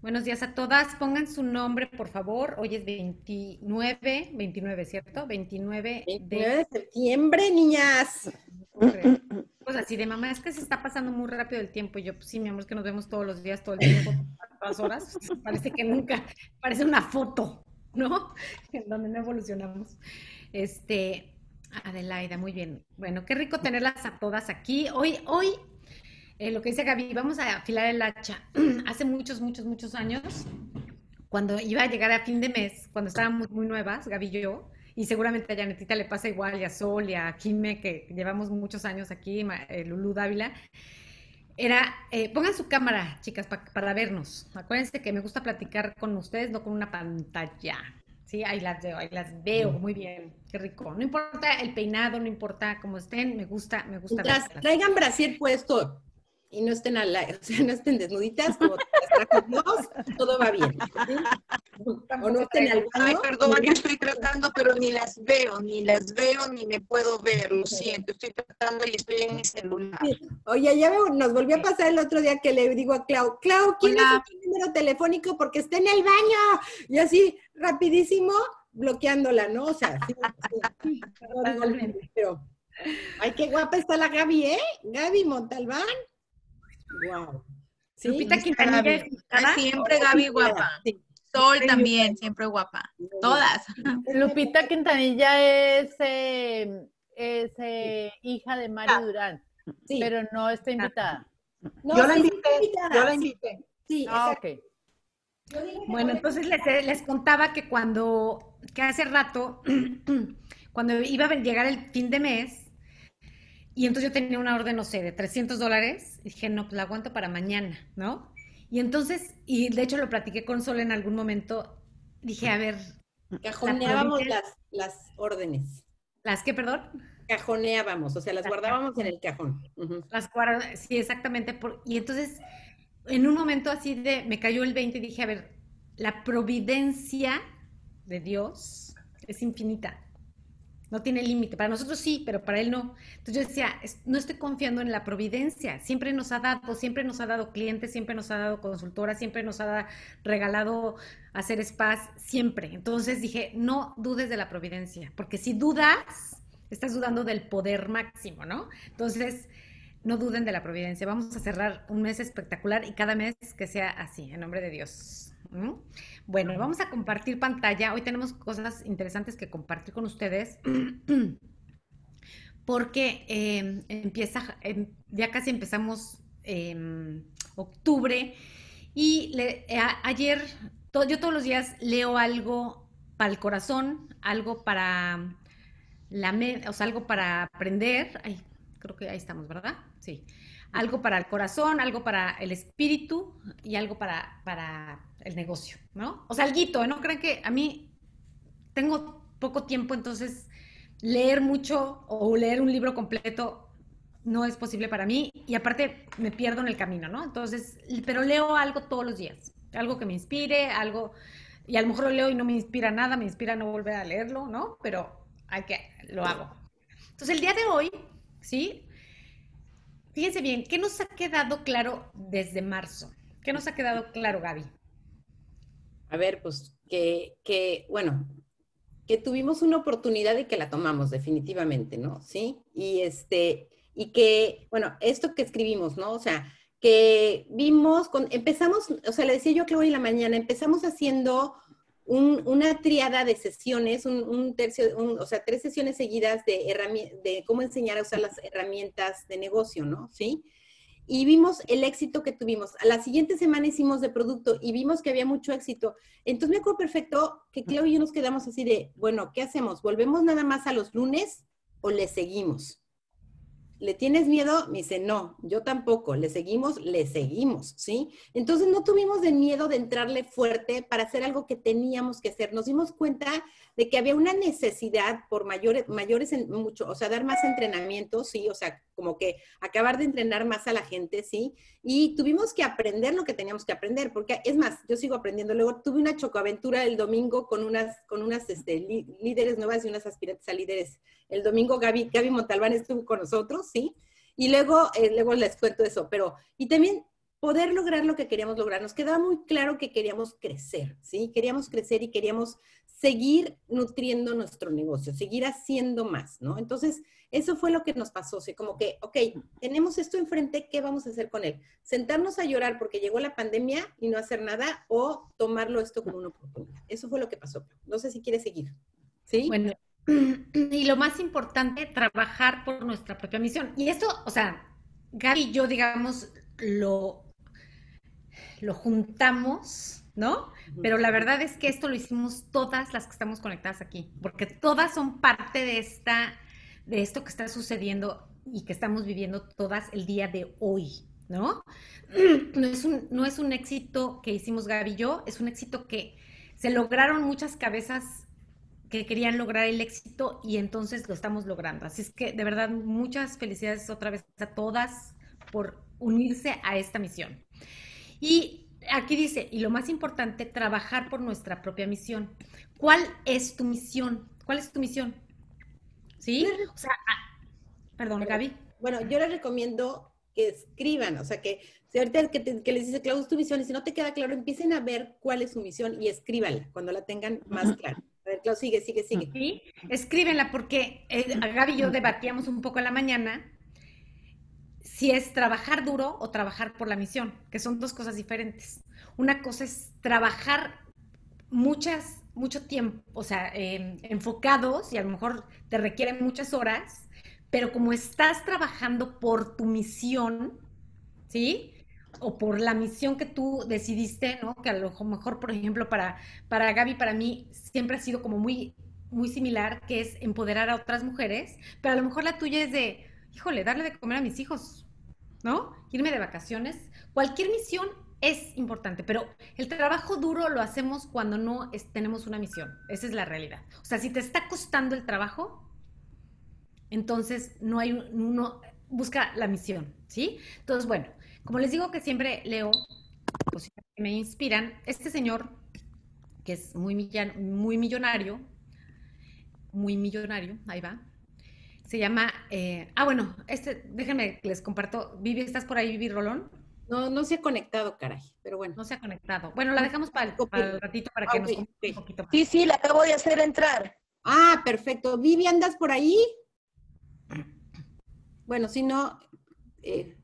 Buenos días a todas. Pongan su nombre, por favor. Hoy es 29, 29, ¿cierto? 29, 29 de... septiembre, niñas. Pues así de mamá, es que se está pasando muy rápido el tiempo. Y yo, pues sí, mi amor, es que nos vemos todos los días, todo el tiempo, todas horas. Parece que nunca, parece una foto, ¿no? En donde no evolucionamos. Este, Adelaida, muy bien. Bueno, qué rico tenerlas a todas aquí. Hoy, hoy eh, lo que dice Gaby, vamos a afilar el hacha. Hace muchos, muchos, muchos años, cuando iba a llegar a fin de mes, cuando estábamos muy nuevas, Gaby y yo, y seguramente a Janetita le pasa igual, y a Sol, y a Jime, que llevamos muchos años aquí, eh, Lulú Dávila, era, eh, pongan su cámara, chicas, para vernos. Acuérdense que me gusta platicar con ustedes, no con una pantalla. Sí, ahí las veo, ahí las veo, muy bien, qué rico. No importa el peinado, no importa cómo estén, me gusta, me gusta. traigan brasier puesto, y no estén al o sea, no estén desnuditas como Dios, todo va bien. O no estén al baño. Ay, perdón, yo estoy tratando, pero ni las veo, ni las veo, ni me puedo ver, lo siento, estoy tratando y estoy en mi celular. Oye, ya nos volvió a pasar el otro día que le digo a Clau, Clau, ¿quién es el número telefónico? Porque está en el baño. Y así, rapidísimo, bloqueándola, ¿no? O sea, sí, sí, pero... Ay, qué guapa está la Gaby, ¿eh? Gaby Montalbán. Wow. Lupita Quintanilla siempre Gaby guapa. Sol también, siempre guapa. Todas. Lupita Quintanilla es, em, es eh, hija de Mario ah, Durán, pero no está invitada. yo, la invité, yo la invité. Sí, ah, Bueno, entonces les, les, contaba que cuando, que hace rato, cuando iba a llegar el fin de mes, y entonces yo tenía una orden, no sé, de 300 dólares. Y dije, no, pues la aguanto para mañana, ¿no? Y entonces, y de hecho lo platiqué con Sol en algún momento. Dije, a ver. Cajoneábamos las, las órdenes. ¿Las qué, perdón? Cajoneábamos, o sea, las guardábamos en el cajón. Las sí, exactamente. Por, y entonces, en un momento así de, me cayó el 20 y dije, a ver, la providencia de Dios es infinita no tiene límite. Para nosotros sí, pero para él no. Entonces yo decía, no estoy confiando en la providencia. Siempre nos ha dado, siempre nos ha dado clientes, siempre nos ha dado consultoras, siempre nos ha regalado hacer spas, siempre. Entonces dije, no dudes de la providencia, porque si dudas, estás dudando del poder máximo, ¿no? Entonces, no duden de la providencia. Vamos a cerrar un mes espectacular y cada mes que sea así, en nombre de Dios. Bueno, vamos a compartir pantalla. Hoy tenemos cosas interesantes que compartir con ustedes. Porque em, empieza, em, ya casi empezamos em, octubre y ayer, yo todos los días leo algo para el corazón, algo para la o sea, algo para aprender. Ay, creo que ahí estamos, ¿verdad? Sí. Algo para el corazón, algo para el espíritu y algo para, para el negocio, ¿no? O sea, algo, ¿no? Creen que a mí tengo poco tiempo, entonces leer mucho o leer un libro completo no es posible para mí y aparte me pierdo en el camino, ¿no? Entonces, pero leo algo todos los días, algo que me inspire, algo, y a lo mejor lo leo y no me inspira nada, me inspira no volver a leerlo, ¿no? Pero hay que, lo hago. Entonces, el día de hoy, ¿sí? Fíjense bien, ¿qué nos ha quedado claro desde marzo? ¿Qué nos ha quedado claro, Gaby? A ver, pues que, que, bueno, que tuvimos una oportunidad y que la tomamos definitivamente, ¿no? Sí. Y este, y que, bueno, esto que escribimos, ¿no? O sea, que vimos, con, empezamos, o sea, le decía yo que hoy en la mañana, empezamos haciendo una triada de sesiones, un, tercio, o sea, tres sesiones seguidas de, de cómo enseñar a usar las herramientas de negocio, ¿no? Sí y vimos el éxito que tuvimos. A la siguiente semana hicimos de producto y vimos que había mucho éxito. Entonces me acuerdo perfecto que Clau y yo nos quedamos así de, bueno, ¿qué hacemos? ¿Volvemos nada más a los lunes o le seguimos? ¿Le tienes miedo? Me dice, no, yo tampoco. Le seguimos, le seguimos, ¿sí? Entonces no tuvimos de miedo de entrarle fuerte para hacer algo que teníamos que hacer. Nos dimos cuenta de que había una necesidad por mayores, mayores, mucho, o sea, dar más entrenamiento, sí, o sea, como que acabar de entrenar más a la gente, sí. Y tuvimos que aprender lo que teníamos que aprender, porque es más, yo sigo aprendiendo. Luego tuve una chocoaventura el domingo con unas, con unas este, líderes nuevas y unas aspirantes a líderes. El domingo Gaby, Gaby Montalbán estuvo con nosotros, ¿sí? Y luego, eh, luego les cuento eso, pero, y también poder lograr lo que queríamos lograr. Nos quedaba muy claro que queríamos crecer, ¿sí? Queríamos crecer y queríamos seguir nutriendo nuestro negocio, seguir haciendo más, ¿no? Entonces, eso fue lo que nos pasó, ¿sí? como que, ok, tenemos esto enfrente, ¿qué vamos a hacer con él? ¿Sentarnos a llorar porque llegó la pandemia y no hacer nada o tomarlo esto como una oportunidad? Eso fue lo que pasó. No sé si quieres seguir. ¿Sí? Bueno, y lo más importante, trabajar por nuestra propia misión. Y esto, o sea, Gaby y yo, digamos, lo, lo juntamos, ¿no? Pero la verdad es que esto lo hicimos todas las que estamos conectadas aquí, porque todas son parte de esta, de esto que está sucediendo y que estamos viviendo todas el día de hoy, ¿no? No es un, no es un éxito que hicimos Gaby y yo, es un éxito que se lograron muchas cabezas que querían lograr el éxito y entonces lo estamos logrando. Así es que de verdad muchas felicidades otra vez a todas por unirse a esta misión. Y aquí dice, y lo más importante, trabajar por nuestra propia misión. ¿Cuál es tu misión? ¿Cuál es tu misión? ¿Sí? O sea, ah, perdón, Gaby. Bueno, yo les recomiendo que escriban, o sea, que si ahorita que, les dice, Claudio, tu misión, y si no te queda claro, empiecen a ver cuál es su misión y escríbanla cuando la tengan más clara. A ver, Claudio, sigue, sigue, sigue. Sí, escríbenla porque eh, Gaby y yo debatíamos un poco en la mañana si es trabajar duro o trabajar por la misión, que son dos cosas diferentes. Una cosa es trabajar muchas, mucho tiempo, o sea, em, enfocados y a lo mejor te requieren muchas horas, pero como estás trabajando por tu misión, ¿sí? O por la misión que tú decidiste, ¿no? Que a lo mejor, por ejemplo, para, para Gaby, para mí, siempre ha sido como muy, muy similar, que es empoderar a otras mujeres, pero a lo mejor la tuya es de, híjole, darle de comer a mis hijos, ¿no? Irme de vacaciones. Cualquier misión es importante, pero el trabajo duro lo hacemos cuando no tenemos una misión. Esa es la realidad. O sea, si te está costando el trabajo, entonces no hay uno busca la misión, ¿sí? Entonces, bueno, como les digo que siempre leo cosas que me inspiran, este señor que es muy, muy millonario, muy millonario, ahí va, se llama, eh, ah, bueno, este, déjenme, les comparto. Vivi, ¿estás por ahí, Vivi Rolón? No, no se ha conectado, caray, pero bueno. No se ha conectado. Bueno, la dejamos para el, ratito para que nos comente un poquito más. Sí, sí, la acabo de hacer entrar. Ah, perfecto. Vivi, ¿andas por ahí? Bueno, si no, eh,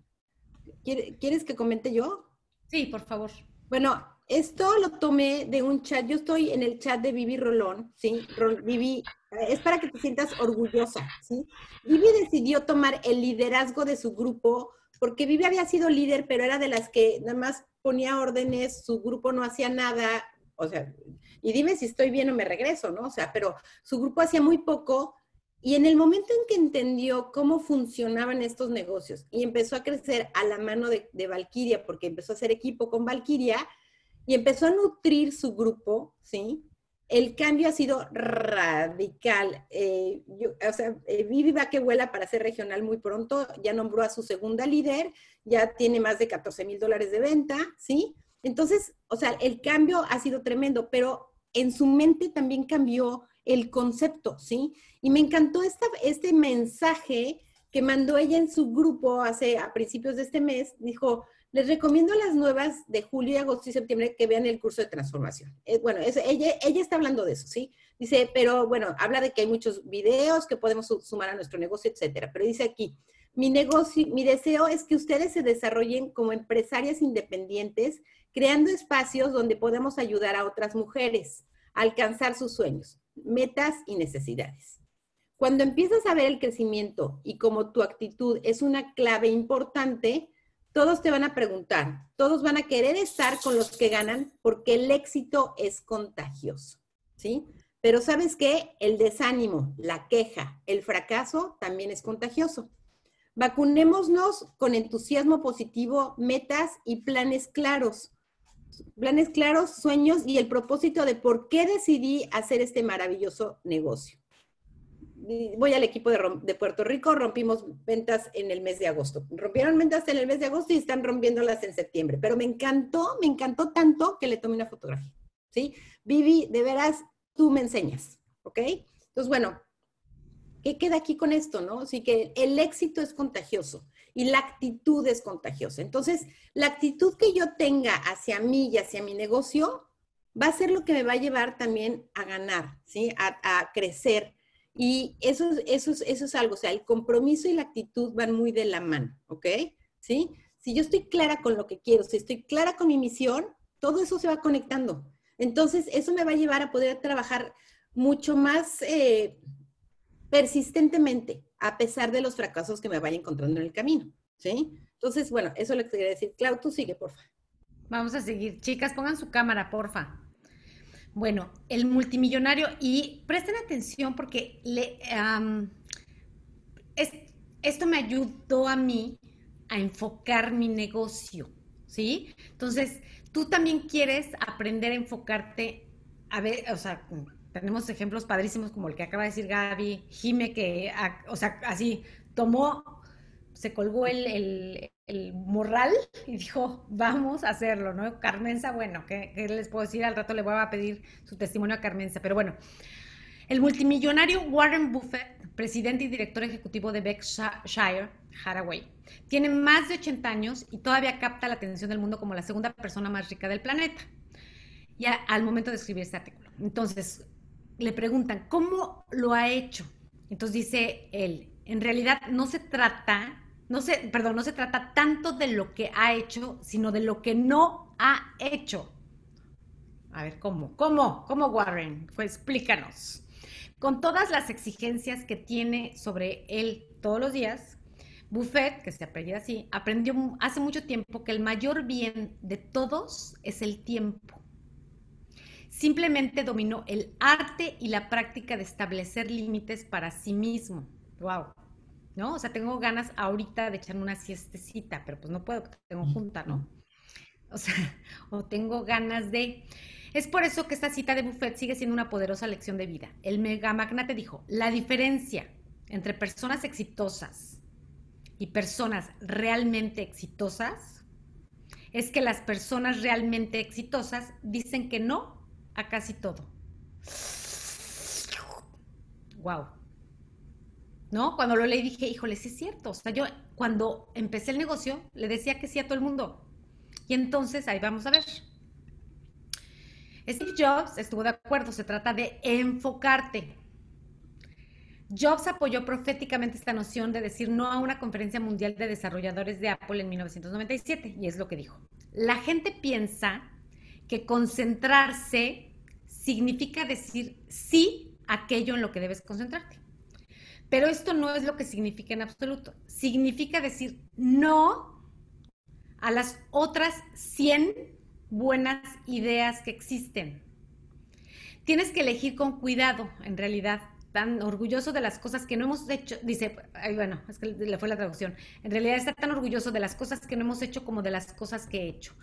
¿quieres que comente yo? Sí, por favor. Bueno, esto lo tomé de un chat. Yo estoy en el chat de Vivi Rolón, ¿sí? Vivi, es para que te sientas orgullosa, ¿sí? Vivi decidió tomar el liderazgo de su grupo porque Vivi había sido líder, pero era de las que nada más ponía órdenes, su grupo no hacía nada, o sea, y dime si estoy bien o me regreso, ¿no? O sea, pero su grupo hacía muy poco y en el momento en que entendió cómo funcionaban estos negocios y empezó a crecer a la mano de, de Valkyria, porque empezó a hacer equipo con Valkyria, y empezó a nutrir su grupo, ¿sí? El cambio ha sido radical. Eh, o sea, eh, Vivi va que vuela para ser regional muy pronto, ya nombró a su segunda líder, ya tiene más de 14 mil dólares de venta, ¿sí? Entonces, o sea, el cambio ha sido tremendo, pero en su mente también cambió el concepto, ¿sí? Y me encantó esta, este mensaje que mandó ella en su grupo hace a principios de este mes, dijo, les recomiendo las nuevas de julio, agosto y septiembre que vean el curso de transformación. Eh, bueno, ella, ella está hablando de eso, ¿sí? Dice, pero bueno, habla de que hay muchos videos que podemos sumar a nuestro negocio, etcétera. Pero dice aquí, mi negocio, mi deseo es que ustedes se desarrollen como empresarias independientes, creando espacios donde podemos ayudar a otras mujeres a alcanzar sus sueños, metas y necesidades. Cuando empiezas a ver el crecimiento y como tu actitud es una clave importante, todos te van a preguntar, todos van a querer estar con los que ganan porque el éxito es contagioso, ¿sí? Pero sabes qué? El desánimo, la queja, el fracaso también es contagioso. Vacunémonos con entusiasmo positivo, metas y planes claros. Planes claros, sueños y el propósito de por qué decidí hacer este maravilloso negocio voy al equipo de, Puerto Rico, rompimos ventas en el mes de agosto. Rompieron ventas en el mes de agosto y están rompiéndolas en septiembre. Pero me encantó, me encantó tanto que le tomé una fotografía. ¿Sí? Vivi, de veras, tú me enseñas. ¿Ok? Entonces, bueno, ¿qué queda aquí con esto, no? Así que el éxito es contagioso. Y la actitud es contagiosa. Entonces, la actitud que yo tenga hacia mí y hacia mi negocio va a ser lo que me va a llevar también a ganar, ¿sí? A, crecer. Y eso, eso, eso es algo, o sea, el compromiso y la actitud van muy de la mano, ¿ok? ¿Sí? Si yo estoy clara con lo que quiero, si estoy clara con mi misión, todo eso se va conectando. Entonces, eso me va a llevar a poder trabajar mucho más eh, persistentemente, a pesar de los fracasos que me vaya encontrando en el camino, ¿sí? Entonces, bueno, eso le quería decir. Clau, tú sigue, porfa. Vamos a seguir. Chicas, pongan su cámara, porfa. Bueno, el multimillonario, y presten atención porque le, esto me ayudó a mí a enfocar mi negocio, ¿sí? Entonces, tú también quieres aprender a enfocarte, a ver, o sea, tenemos ejemplos padrísimos como el que acaba de decir Gaby, Jime, que, o sea, así tomó, se colgó el, morral y dijo, vamos a hacerlo, ¿no? Carmenza, bueno, ¿qué, les puedo decir? Al rato le voy a pedir su testimonio a Carmenza, pero bueno. El multimillonario Warren Buffett, presidente y director ejecutivo de Berkshire Hathaway, tiene más de 80 años y todavía capta la atención del mundo como la segunda persona más rica del planeta. Ya al momento de escribir este artículo. Entonces, le preguntan, ¿cómo lo ha hecho? Entonces dice él, en realidad no se trata, no se, perdón, no se trata tanto de lo que ha hecho, sino de lo que no ha hecho. A ver, ¿cómo? ¿Cómo? ¿Cómo, Warren? Pues explícanos. Con todas las exigencias que tiene sobre él todos los días, Buffett, que se apellida así, aprendió hace mucho tiempo que el mayor bien de todos es el tiempo. Simplemente dominó el arte y la práctica de establecer límites para sí mismo. Wow. ¿No? O sea, tengo ganas ahorita de echarme una siestecita, pero pues no puedo, tengo junta, ¿no? O sea, o tengo ganas de... Es por eso que esta cita de Buffett sigue siendo una poderosa lección de vida. El mega magnate dijo, la diferencia entre personas exitosas y personas realmente exitosas es que las personas realmente exitosas dicen que no a casi todo. Wow. ¿No? Cuando lo leí dije, híjole, sí es cierto. O sea, yo cuando empecé el negocio le decía que sí a todo el mundo. Y entonces ahí vamos a ver. Steve Jobs estuvo de acuerdo, se trata de enfocarte. Jobs apoyó proféticamente esta noción de decir no a una conferencia mundial de desarrolladores de Apple en 1997, y es lo que dijo. La gente piensa que concentrarse significa decir sí a aquello en lo que debes concentrarte. Pero esto no es lo que significa en absoluto. Significa decir no a las otras 100 buenas ideas que existen. Tienes que elegir con cuidado, en realidad, tan orgulloso de las cosas que no hemos hecho, dice, bueno, es que le fue la traducción, en realidad está tan orgulloso de las cosas que no hemos hecho como de las cosas que he hecho.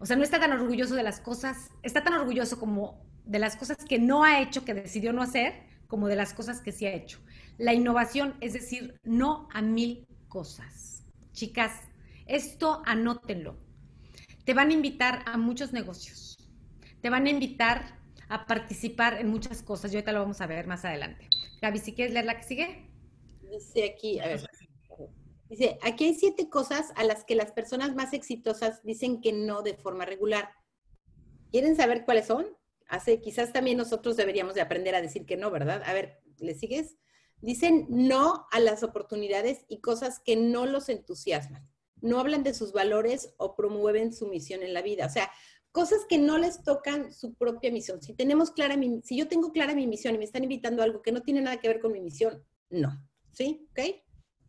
O sea, no está tan orgulloso de las cosas, está tan orgulloso como de las cosas que no ha hecho, que decidió no hacer, como de las cosas que sí ha hecho. La innovación es decir, no a mil cosas. Chicas, esto anótenlo. Te van a invitar a muchos negocios. Te van a invitar a participar en muchas cosas. Yo ahorita lo vamos a ver más adelante. Gaby, si quieres leer la que sigue. Dice aquí, a ver. Dice, aquí hay siete cosas a las que las personas más exitosas dicen que no de forma regular. ¿Quieren saber cuáles son? Hace, quizás también nosotros deberíamos de aprender a decir que no, ¿verdad? A ver, ¿le sigues? Dicen no a las oportunidades y cosas que no los entusiasman. No hablan de sus valores o promueven su misión en la vida. O sea, cosas que no les tocan su propia misión. Si tenemos clara mi, si yo tengo clara mi misión y me están invitando a algo que no tiene nada que ver con mi misión, no. ¿Sí? ¿Ok?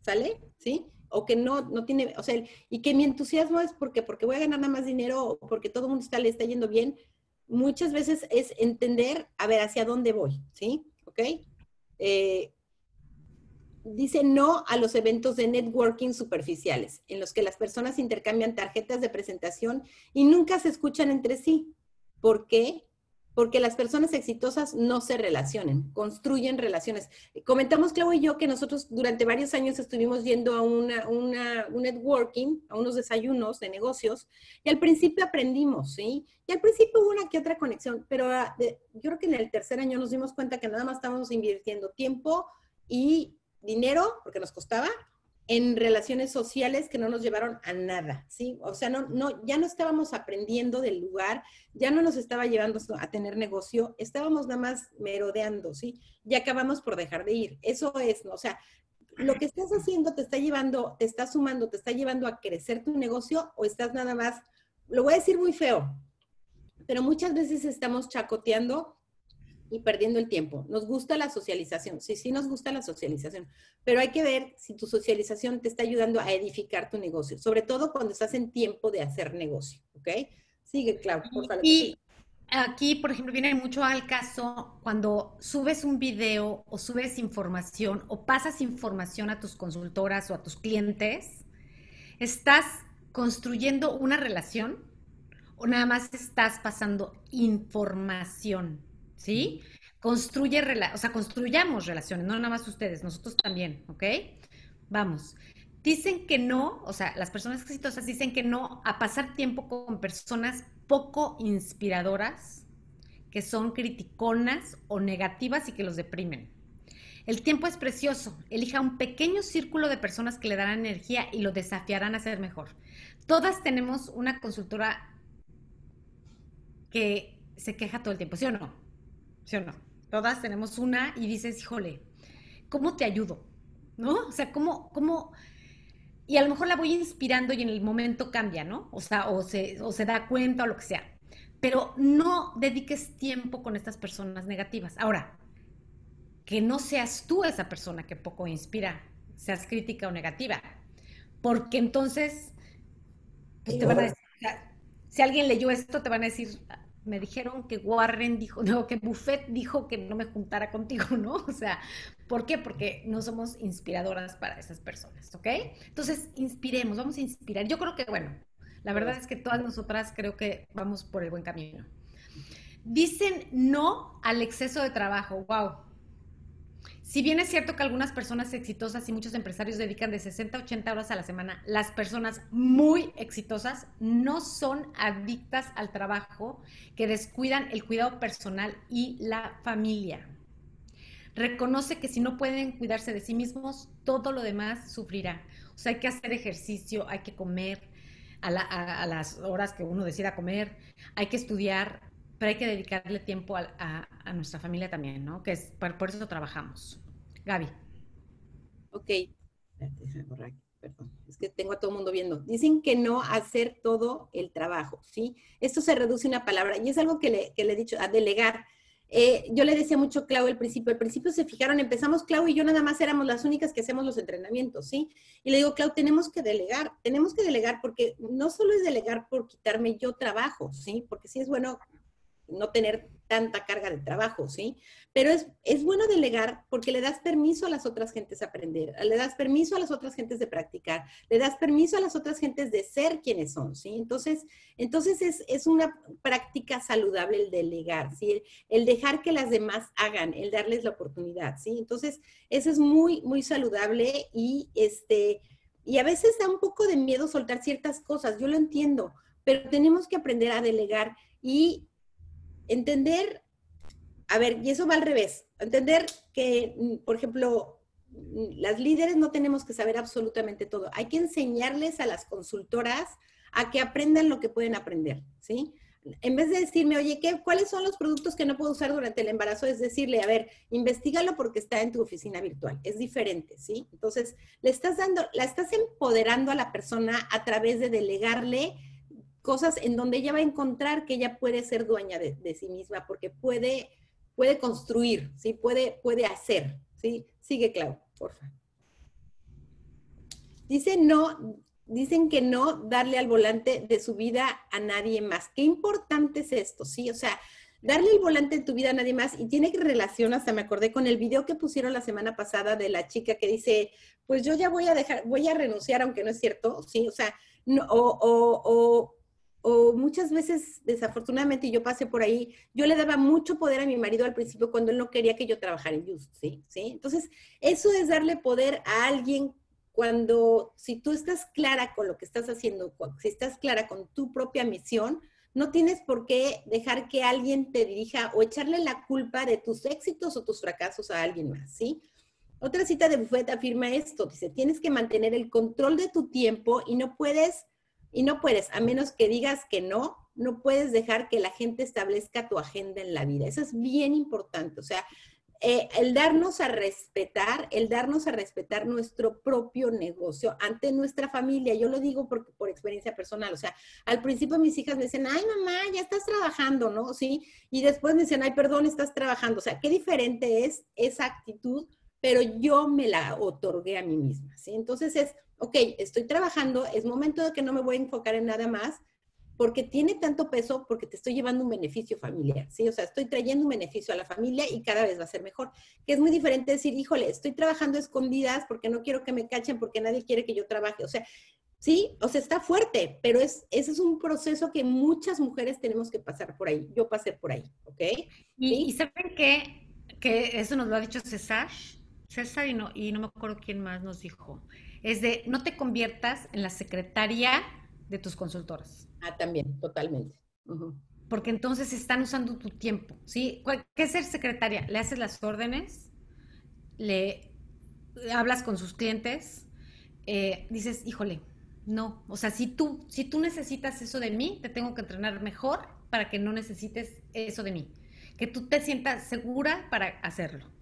¿Sale? ¿Sí? o que no, no tiene, o sea, y que mi entusiasmo es porque, porque voy a ganar nada más dinero o porque todo el mundo está, le está yendo bien, muchas veces es entender, a ver, hacia dónde voy, ¿sí? ¿Ok? Eh, dice no a los eventos de networking superficiales, en los que las personas intercambian tarjetas de presentación y nunca se escuchan entre sí. ¿Por qué? Porque las personas exitosas no se relacionen, construyen relaciones. Comentamos, Clau y yo, que nosotros durante varios años estuvimos yendo a una, una, un networking, a unos desayunos de negocios, y al principio aprendimos, ¿sí? Y al principio hubo una que otra conexión, pero ah, yo creo que en el tercer año nos dimos cuenta que nada más estábamos invirtiendo tiempo y dinero, porque nos costaba, en relaciones sociales que no nos llevaron a nada, ¿sí? O sea, no, no, ya no estábamos aprendiendo del lugar, ya no nos estaba llevando a tener negocio, estábamos nada más merodeando, ¿sí? Y acabamos por dejar de ir. Eso es, ¿no? O sea, lo que estás haciendo te está llevando, te está sumando, te está llevando a crecer tu negocio o estás nada más, lo voy a decir muy feo, pero muchas veces estamos chacoteando y perdiendo el tiempo. Nos gusta la socialización, sí, sí nos gusta la socialización, pero hay que ver si tu socialización te está ayudando a edificar tu negocio, sobre todo cuando estás en tiempo de hacer negocio, ¿ok? Sigue, Clau, por favor. Y aquí, por ejemplo, viene mucho al caso cuando subes un video o subes información o pasas información a tus consultoras o a tus clientes, estás construyendo una relación o nada más estás pasando información. ¿Sí? Construye, o sea, construyamos relaciones, no nada más ustedes, nosotros también, ¿ok? Vamos. Dicen que no, o sea, las personas exitosas dicen que no a pasar tiempo con personas poco inspiradoras, que son criticonas o negativas y que los deprimen. El tiempo es precioso. Elija un pequeño círculo de personas que le darán energía y lo desafiarán a ser mejor. Todas tenemos una consultora que se queja todo el tiempo, ¿sí o no? ¿Sí o no? Todas tenemos una y dices, híjole, ¿cómo te ayudo? ¿No? O sea, ¿cómo, cómo? Y a lo mejor la voy inspirando y en el momento cambia, ¿no? O sea, o se, o se da cuenta o lo que sea. Pero no dediques tiempo con estas personas negativas. Ahora, que no seas tú esa persona que poco inspira, seas crítica o negativa. Porque entonces, pues te van a decir, si alguien leyó esto, te van a decir, me dijeron que Warren dijo, no, que Buffett dijo que no me juntara contigo, ¿no? O sea, ¿por qué? Porque no somos inspiradoras para esas personas, ¿ok? Entonces, inspiremos, vamos a inspirar. Yo creo que, bueno, la verdad es que todas nosotras creo que vamos por el buen camino. Dicen no al exceso de trabajo, wow. Si bien es cierto que algunas personas exitosas y muchos empresarios dedican de 60 a 80 horas a la semana, las personas muy exitosas no son adictas al trabajo que descuidan el cuidado personal y la familia. Reconoce que si no pueden cuidarse de sí mismos, todo lo demás sufrirá. O sea, hay que hacer ejercicio, hay que comer a, las horas que uno decida comer, hay que estudiar, pero hay que dedicarle tiempo a, nuestra familia también, ¿no? Que es por, eso trabajamos. Gaby. Ok. Perdón, es que tengo a todo el mundo viendo. Dicen que no hacer todo el trabajo, ¿sí? Esto se reduce a una palabra y es algo que le, que le he dicho, a delegar. Eh, yo le decía mucho a Clau al principio, al principio se fijaron, empezamos Clau y yo nada más éramos las únicas que hacemos los entrenamientos, ¿sí? Y le digo, Clau, tenemos que delegar, tenemos que delegar porque no solo es delegar por quitarme yo trabajo, ¿sí? Porque sí es bueno no tener tanta carga de trabajo, ¿sí? Pero es, es bueno delegar porque le das permiso a las otras gentes a aprender, le das permiso a las otras gentes de practicar, le das permiso a las otras gentes de ser quienes son, ¿sí? Entonces, entonces es, es una práctica saludable el delegar, ¿sí? El, dejar que las demás hagan, el darles la oportunidad, ¿sí? Entonces, eso es muy, muy saludable y este... Y a veces da un poco de miedo soltar ciertas cosas, yo lo entiendo, pero tenemos que aprender a delegar y entender, a ver, y eso va al revés, entender que, mm, por ejemplo, mm, las líderes no tenemos que saber absolutamente todo. Hay que enseñarles a las consultoras a que aprendan lo que pueden aprender, ¿sí? En vez de decirme, oye, ¿qué, ¿cuáles son los productos que no puedo usar durante el embarazo? Es decirle, a ver, investigalo porque está en tu oficina virtual. Es diferente, ¿sí? Entonces, le estás dando, la estás empoderando a la persona a través de delegarle cosas en donde ella va a encontrar que ella puede ser dueña de, sí misma, porque puede, puede construir, ¿sí? Puede, puede hacer, ¿sí? Sigue, Clau, porfa. Dice no, dicen que no darle al volante de su vida a nadie más. Qué importante es esto, ¿sí? O sea, darle el volante de tu vida a nadie más y tiene relación, hasta me acordé con el video que pusieron la semana pasada de la chica que dice, pues yo ya voy a dejar, voy a renunciar, aunque no es cierto, ¿sí? O sea, no, o muchas veces, desafortunadamente, yo pasé por ahí, yo le daba mucho poder a mi marido al principio cuando él no quería que yo trabajara en Just, ¿sí? ¿sí? Entonces, eso es darle poder a alguien cuando, si tú estás clara con lo que estás haciendo, si estás clara con tu propia misión, no tienes por qué dejar que alguien te dirija o echarle la culpa de tus éxitos o tus fracasos a alguien más, ¿sí? Otra cita de Buffett afirma esto, dice, tienes que mantener el control de tu tiempo y no puedes, y no puedes, a menos que digas que no, no puedes dejar que la gente establezca tu agenda en la vida. Eso es bien importante. O sea, eh, el darnos a respetar, el darnos a respetar nuestro propio negocio ante nuestra familia. Yo lo digo por, experiencia personal. O sea, al principio mis hijas me dicen, ay mamá, ya estás trabajando, ¿no? Sí. Y después me dicen, ay, perdón, estás trabajando. O sea, qué diferente es esa actitud, pero yo me la otorgué a mí misma, ¿sí? Entonces es, ok, estoy trabajando, es momento de que no me voy a enfocar en nada más porque tiene tanto peso porque te estoy llevando un beneficio familiar, ¿sí? O sea, estoy trayendo un beneficio a la familia y cada vez va a ser mejor. Que es muy diferente decir, híjole, estoy trabajando escondidas porque no quiero que me cachen, porque nadie quiere que yo trabaje. O sea, sí, o sea, está fuerte, pero es, ese es un proceso que muchas mujeres tenemos que pasar por ahí. Yo pasé por ahí, ¿ok? Y, ¿saben qué? Que eso nos lo ha dicho César, César y no, y no me acuerdo quién más nos dijo. Es de, no te conviertas en la secretaria de tus consultoras. Ah, también, totalmente. Porque entonces están usando tu tiempo, ¿sí? ¿Qué es ser secretaria? Le haces las órdenes, le hablas con sus clientes, eh, dices, híjole, no, o sea, si tú, si tú necesitas eso de mí, te tengo que entrenar mejor para que no necesites eso de mí, que tú te sientas segura para hacerlo.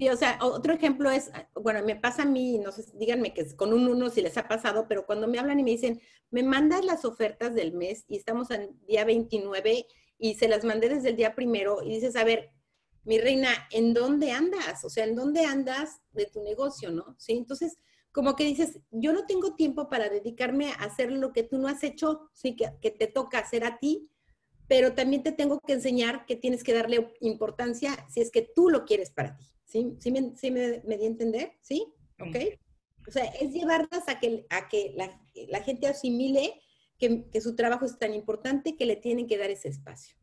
Sí, o sea, otro ejemplo es, bueno, me pasa a mí, no sé, díganme que es con un uno si les ha pasado, pero cuando me hablan y me dicen, me mandas las ofertas del mes y estamos en día 29 y se las mandé desde el día primero y dices, a ver, mi reina, ¿en dónde andas? O sea, ¿en dónde andas de tu negocio, no? Sí, entonces, como que dices, yo no tengo tiempo para dedicarme a hacer lo que tú no has hecho, sí, que, que te toca hacer a ti, pero también te tengo que enseñar que tienes que darle importancia si es que tú lo quieres para ti. ¿Sí, sí, me, sí me, di a entender? ¿Sí? ¿Ok? O sea, es llevarlas a que, a que la, gente asimile que, que, su trabajo es tan importante que le tienen que dar ese espacio.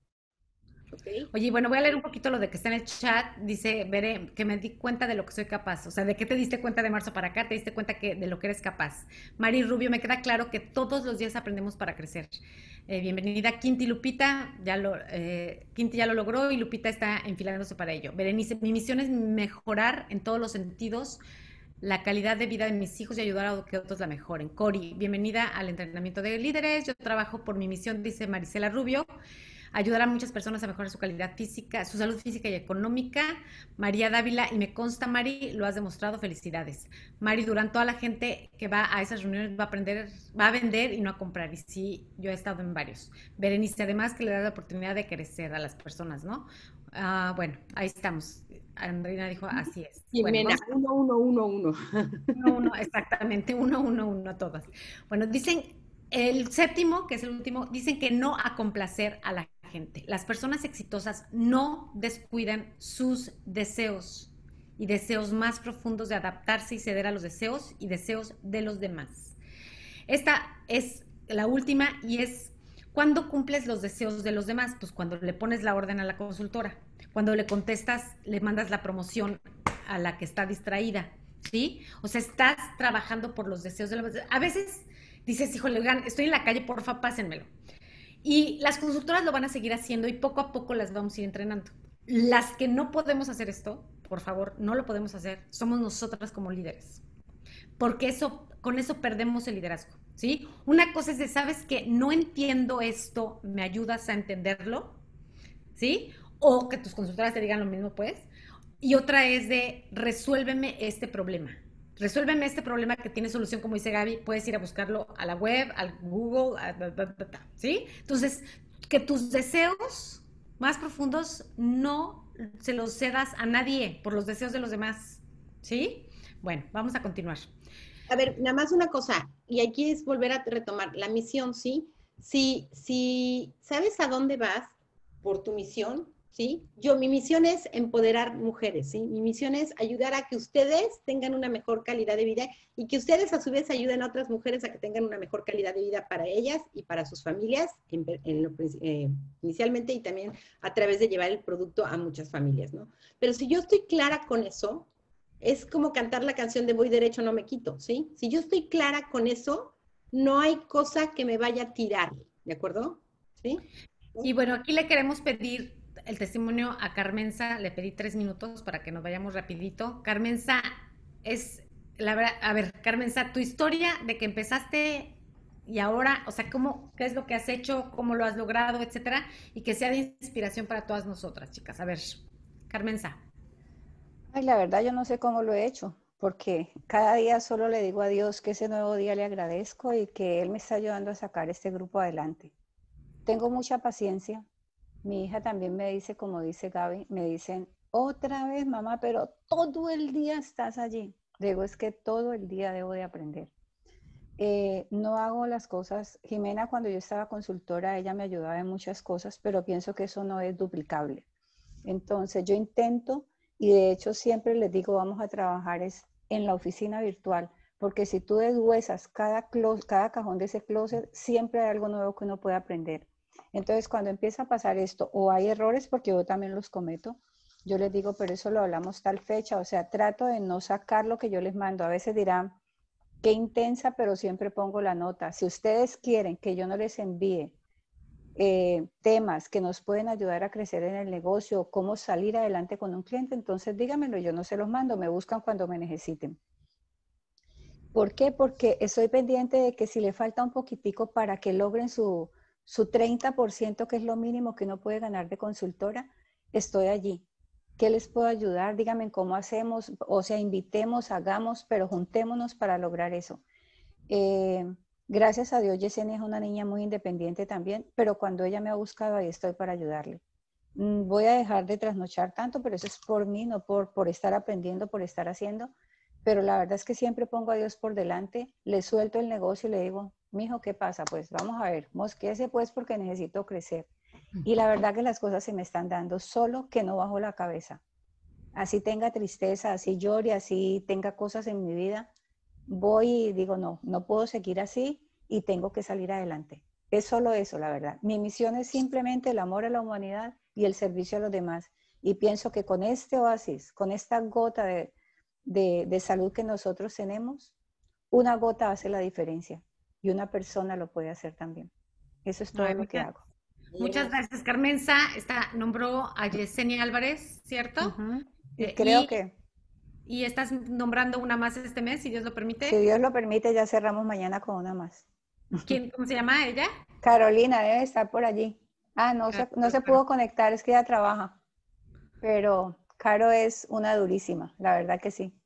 Oye, bueno, voy a leer un poquito lo de que está en el chat. Dice, veré, que me di cuenta de lo que soy capaz. O sea, ¿de qué te diste cuenta de marzo para acá? Te diste cuenta que, de lo que eres capaz. Mari Rubio, me queda claro que todos los días aprendemos para crecer. Eh, bienvenida, Quinti Lupita. Ya lo, eh, Quinti ya lo logró y Lupita está enfilándose para ello. Berenice, mi misión es mejorar en todos los sentidos la calidad de vida de mis hijos y ayudar a que otros la mejoren. Cori, bienvenida al entrenamiento de líderes. Yo trabajo por mi misión, dice Marisela Rubio ayudar a muchas personas a mejorar su calidad física, su salud física y económica. María Dávila, y me consta, Mari, lo has demostrado, felicidades. Mari, durante toda la gente que va a esas reuniones va a aprender, va a vender y no a comprar. Y sí, yo he estado en varios. Berenice, además que le da la oportunidad de crecer a las personas, ¿no? Ah, bueno, ahí estamos. Andrina dijo, así es. Jimena, uno, uno, uno, uno. Uno, uno, exactamente, uno, uno, uno a todas. Bueno, dicen, el séptimo, que es el último, dicen que no a complacer a la gente. Las personas exitosas no descuidan sus deseos y deseos más profundos de adaptarse y ceder a los deseos y deseos de los demás. Esta es la última y es cuando cumples los deseos de los demás, pues cuando le pones la orden a la consultora, cuando le contestas, le mandas la promoción a la que está distraída, ¿sí? O sea, estás trabajando por los deseos de los demás. A veces dices, híjole, estoy en la calle, porfa, pásenmelo. Y las consultoras lo van a seguir haciendo y poco a poco las vamos a ir entrenando. Las que no podemos hacer esto, por favor, no lo podemos hacer, somos nosotras como líderes. Porque eso, con eso perdemos el liderazgo, ¿sí? Una cosa es de, ¿sabes que No entiendo esto, ¿me ayudas a entenderlo? ¿Sí? O que tus consultoras te digan lo mismo, pues. Y otra es de, resuélveme este problema resuélveme este problema que tiene solución, como dice Gaby, puedes ir a buscarlo a la web, al Google, ¿sí? Entonces, que tus deseos más profundos no se los cedas a nadie por los deseos de los demás, ¿sí? Bueno, vamos a continuar. A ver, nada más una cosa, y aquí es volver a retomar la misión, ¿sí? Si, si sabes a dónde vas por tu misión, ¿sí? Yo, mi misión es empoderar mujeres, ¿sí? Mi misión es ayudar a que ustedes tengan una mejor calidad de vida y que ustedes a su vez ayuden a otras mujeres a que tengan una mejor calidad de vida para ellas y para sus familias, eh, inicialmente y también a través de llevar el producto a muchas familias, ¿no? Pero si yo estoy clara con eso, es como cantar la canción de voy derecho, no me quito, ¿sí? Si yo estoy clara con eso, no hay cosa que me vaya a tirar, ¿de acuerdo? ¿Sí? Y bueno, aquí le queremos pedir el testimonio a Carmenza, le pedí tres minutos para que nos vayamos rapidito. Carmenza es, la verdad, a ver, Carmenza, tu historia de que empezaste y ahora, o sea, cómo, qué es lo que has hecho, cómo lo has logrado, etcétera, y que sea de inspiración para todas nosotras, chicas. A ver, Carmenza. Ay, la verdad yo no sé cómo lo he hecho, porque cada día solo le digo a Dios que ese nuevo día le agradezco y que Él me está ayudando a sacar este grupo adelante. Tengo mucha paciencia. Mi hija también me dice, como dice Gaby, me dicen, otra vez mamá, pero todo el día estás allí. Digo, es que todo el día debo de aprender. Eh, no hago las cosas. Jimena, cuando yo estaba consultora, ella me ayudaba en muchas cosas, pero pienso que eso no es duplicable. Entonces, yo intento y de hecho siempre les digo, vamos a trabajar es en la oficina virtual, porque si tú deshuesas cada, cada cajón de ese closet, siempre hay algo nuevo que uno puede aprender. Entonces, cuando empieza a pasar esto, o hay errores, porque yo también los cometo, yo les digo, pero eso lo hablamos tal fecha, o sea, trato de no sacar lo que yo les mando. A veces dirán, qué intensa, pero siempre pongo la nota. Si ustedes quieren que yo no les envíe eh, temas que nos pueden ayudar a crecer en el negocio, cómo salir adelante con un cliente, entonces dígamelo, yo no se los mando, me buscan cuando me necesiten. ¿Por qué? Porque estoy pendiente de que si le falta un poquitico para que logren su, su 30%, que es lo mínimo que uno puede ganar de consultora, estoy allí. ¿Qué les puedo ayudar? Díganme cómo hacemos, o sea, invitemos, hagamos, pero juntémonos para lograr eso. Eh, gracias a Dios, Yesenia es una niña muy independiente también, pero cuando ella me ha buscado, ahí estoy para ayudarle. Mm, voy a dejar de trasnochar tanto, pero eso es por mí, no por, por estar aprendiendo, por estar haciendo. Pero la verdad es que siempre pongo a Dios por delante, le suelto el negocio y le digo, mijo, ¿qué pasa? Pues vamos a ver, mosquese pues porque necesito crecer. Y la verdad que las cosas se me están dando, solo que no bajo la cabeza. Así tenga tristeza, así llore, así tenga cosas en mi vida, voy y digo, no, no puedo seguir así y tengo que salir adelante. Es solo eso, la verdad. Mi misión es simplemente el amor a la humanidad y el servicio a los demás. Y pienso que con este oasis, con esta gota de, de salud que nosotros tenemos, una gota hace la diferencia y una persona lo puede hacer también. Eso es todo lo que hago. Muchas gracias, Carmenza. Está, nombró a Yesenia Álvarez, ¿cierto? Eh, creo que. ¿Y estás nombrando una más este mes, si Dios lo permite? Si Dios lo permite, ya cerramos mañana con una más. ¿Quién, ¿Cómo se llama ella? Carolina, debe estar por allí. Ah, no, se, no se pudo conectar, es que ella trabaja. Pero Caro es una durísima, la verdad que sí.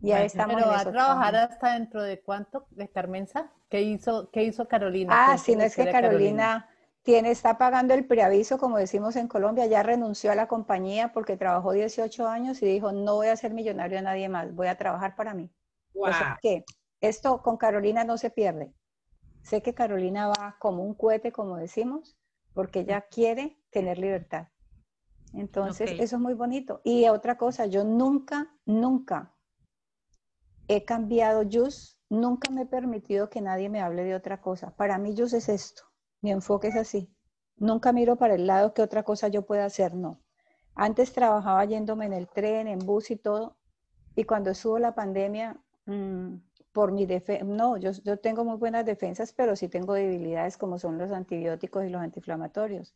Ya estamos Pero va a trabajar hasta dentro de cuánto, de Carmenza? ¿Qué hizo, qué hizo Carolina? Ah, sí, no es que Carolina tiene, está pagando el preaviso, como decimos en Colombia, ya renunció a la compañía porque trabajó 18 años y dijo, no voy a ser millonario a nadie más, voy a trabajar para mí. Wow. que esto con Carolina no se pierde. Sé que Carolina va como un cohete, como decimos, porque ella quiere tener libertad. Entonces, eso es muy bonito. Y otra cosa, yo nunca, nunca he cambiado Jus, nunca me he permitido que nadie me hable de otra cosa. Para mí Jus es esto. Mi enfoque es así. Nunca miro para el lado que otra cosa yo pueda hacer, no. Antes trabajaba yéndome en el tren, en bus y todo, y cuando estuvo la pandemia, mm, por mi defensa, no, yo, tengo muy buenas defensas, pero sí tengo debilidades como son los antibióticos y los antiinflamatorios.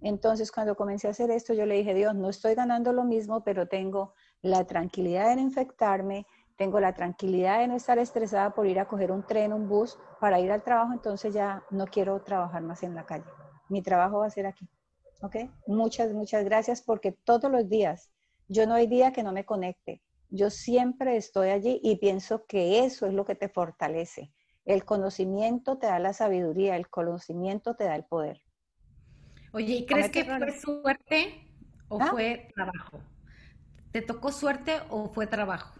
Entonces, cuando comencé a hacer esto, yo le dije, Dios, no estoy ganando lo mismo, pero tengo la tranquilidad de infectarme, tengo la tranquilidad de no estar estresada por ir a coger un tren, un bus para ir al trabajo, entonces ya no quiero trabajar más en la calle. Mi trabajo va a ser aquí. ¿Ok? Muchas, muchas gracias porque todos los días, yo no hay día que no me conecte. Yo siempre estoy allí y pienso que eso es lo que te fortalece. El conocimiento te da la sabiduría, el conocimiento te da el poder. Oye, ¿y crees que fue suerte o ¿Ah? fue trabajo? ¿Te tocó suerte o fue trabajo?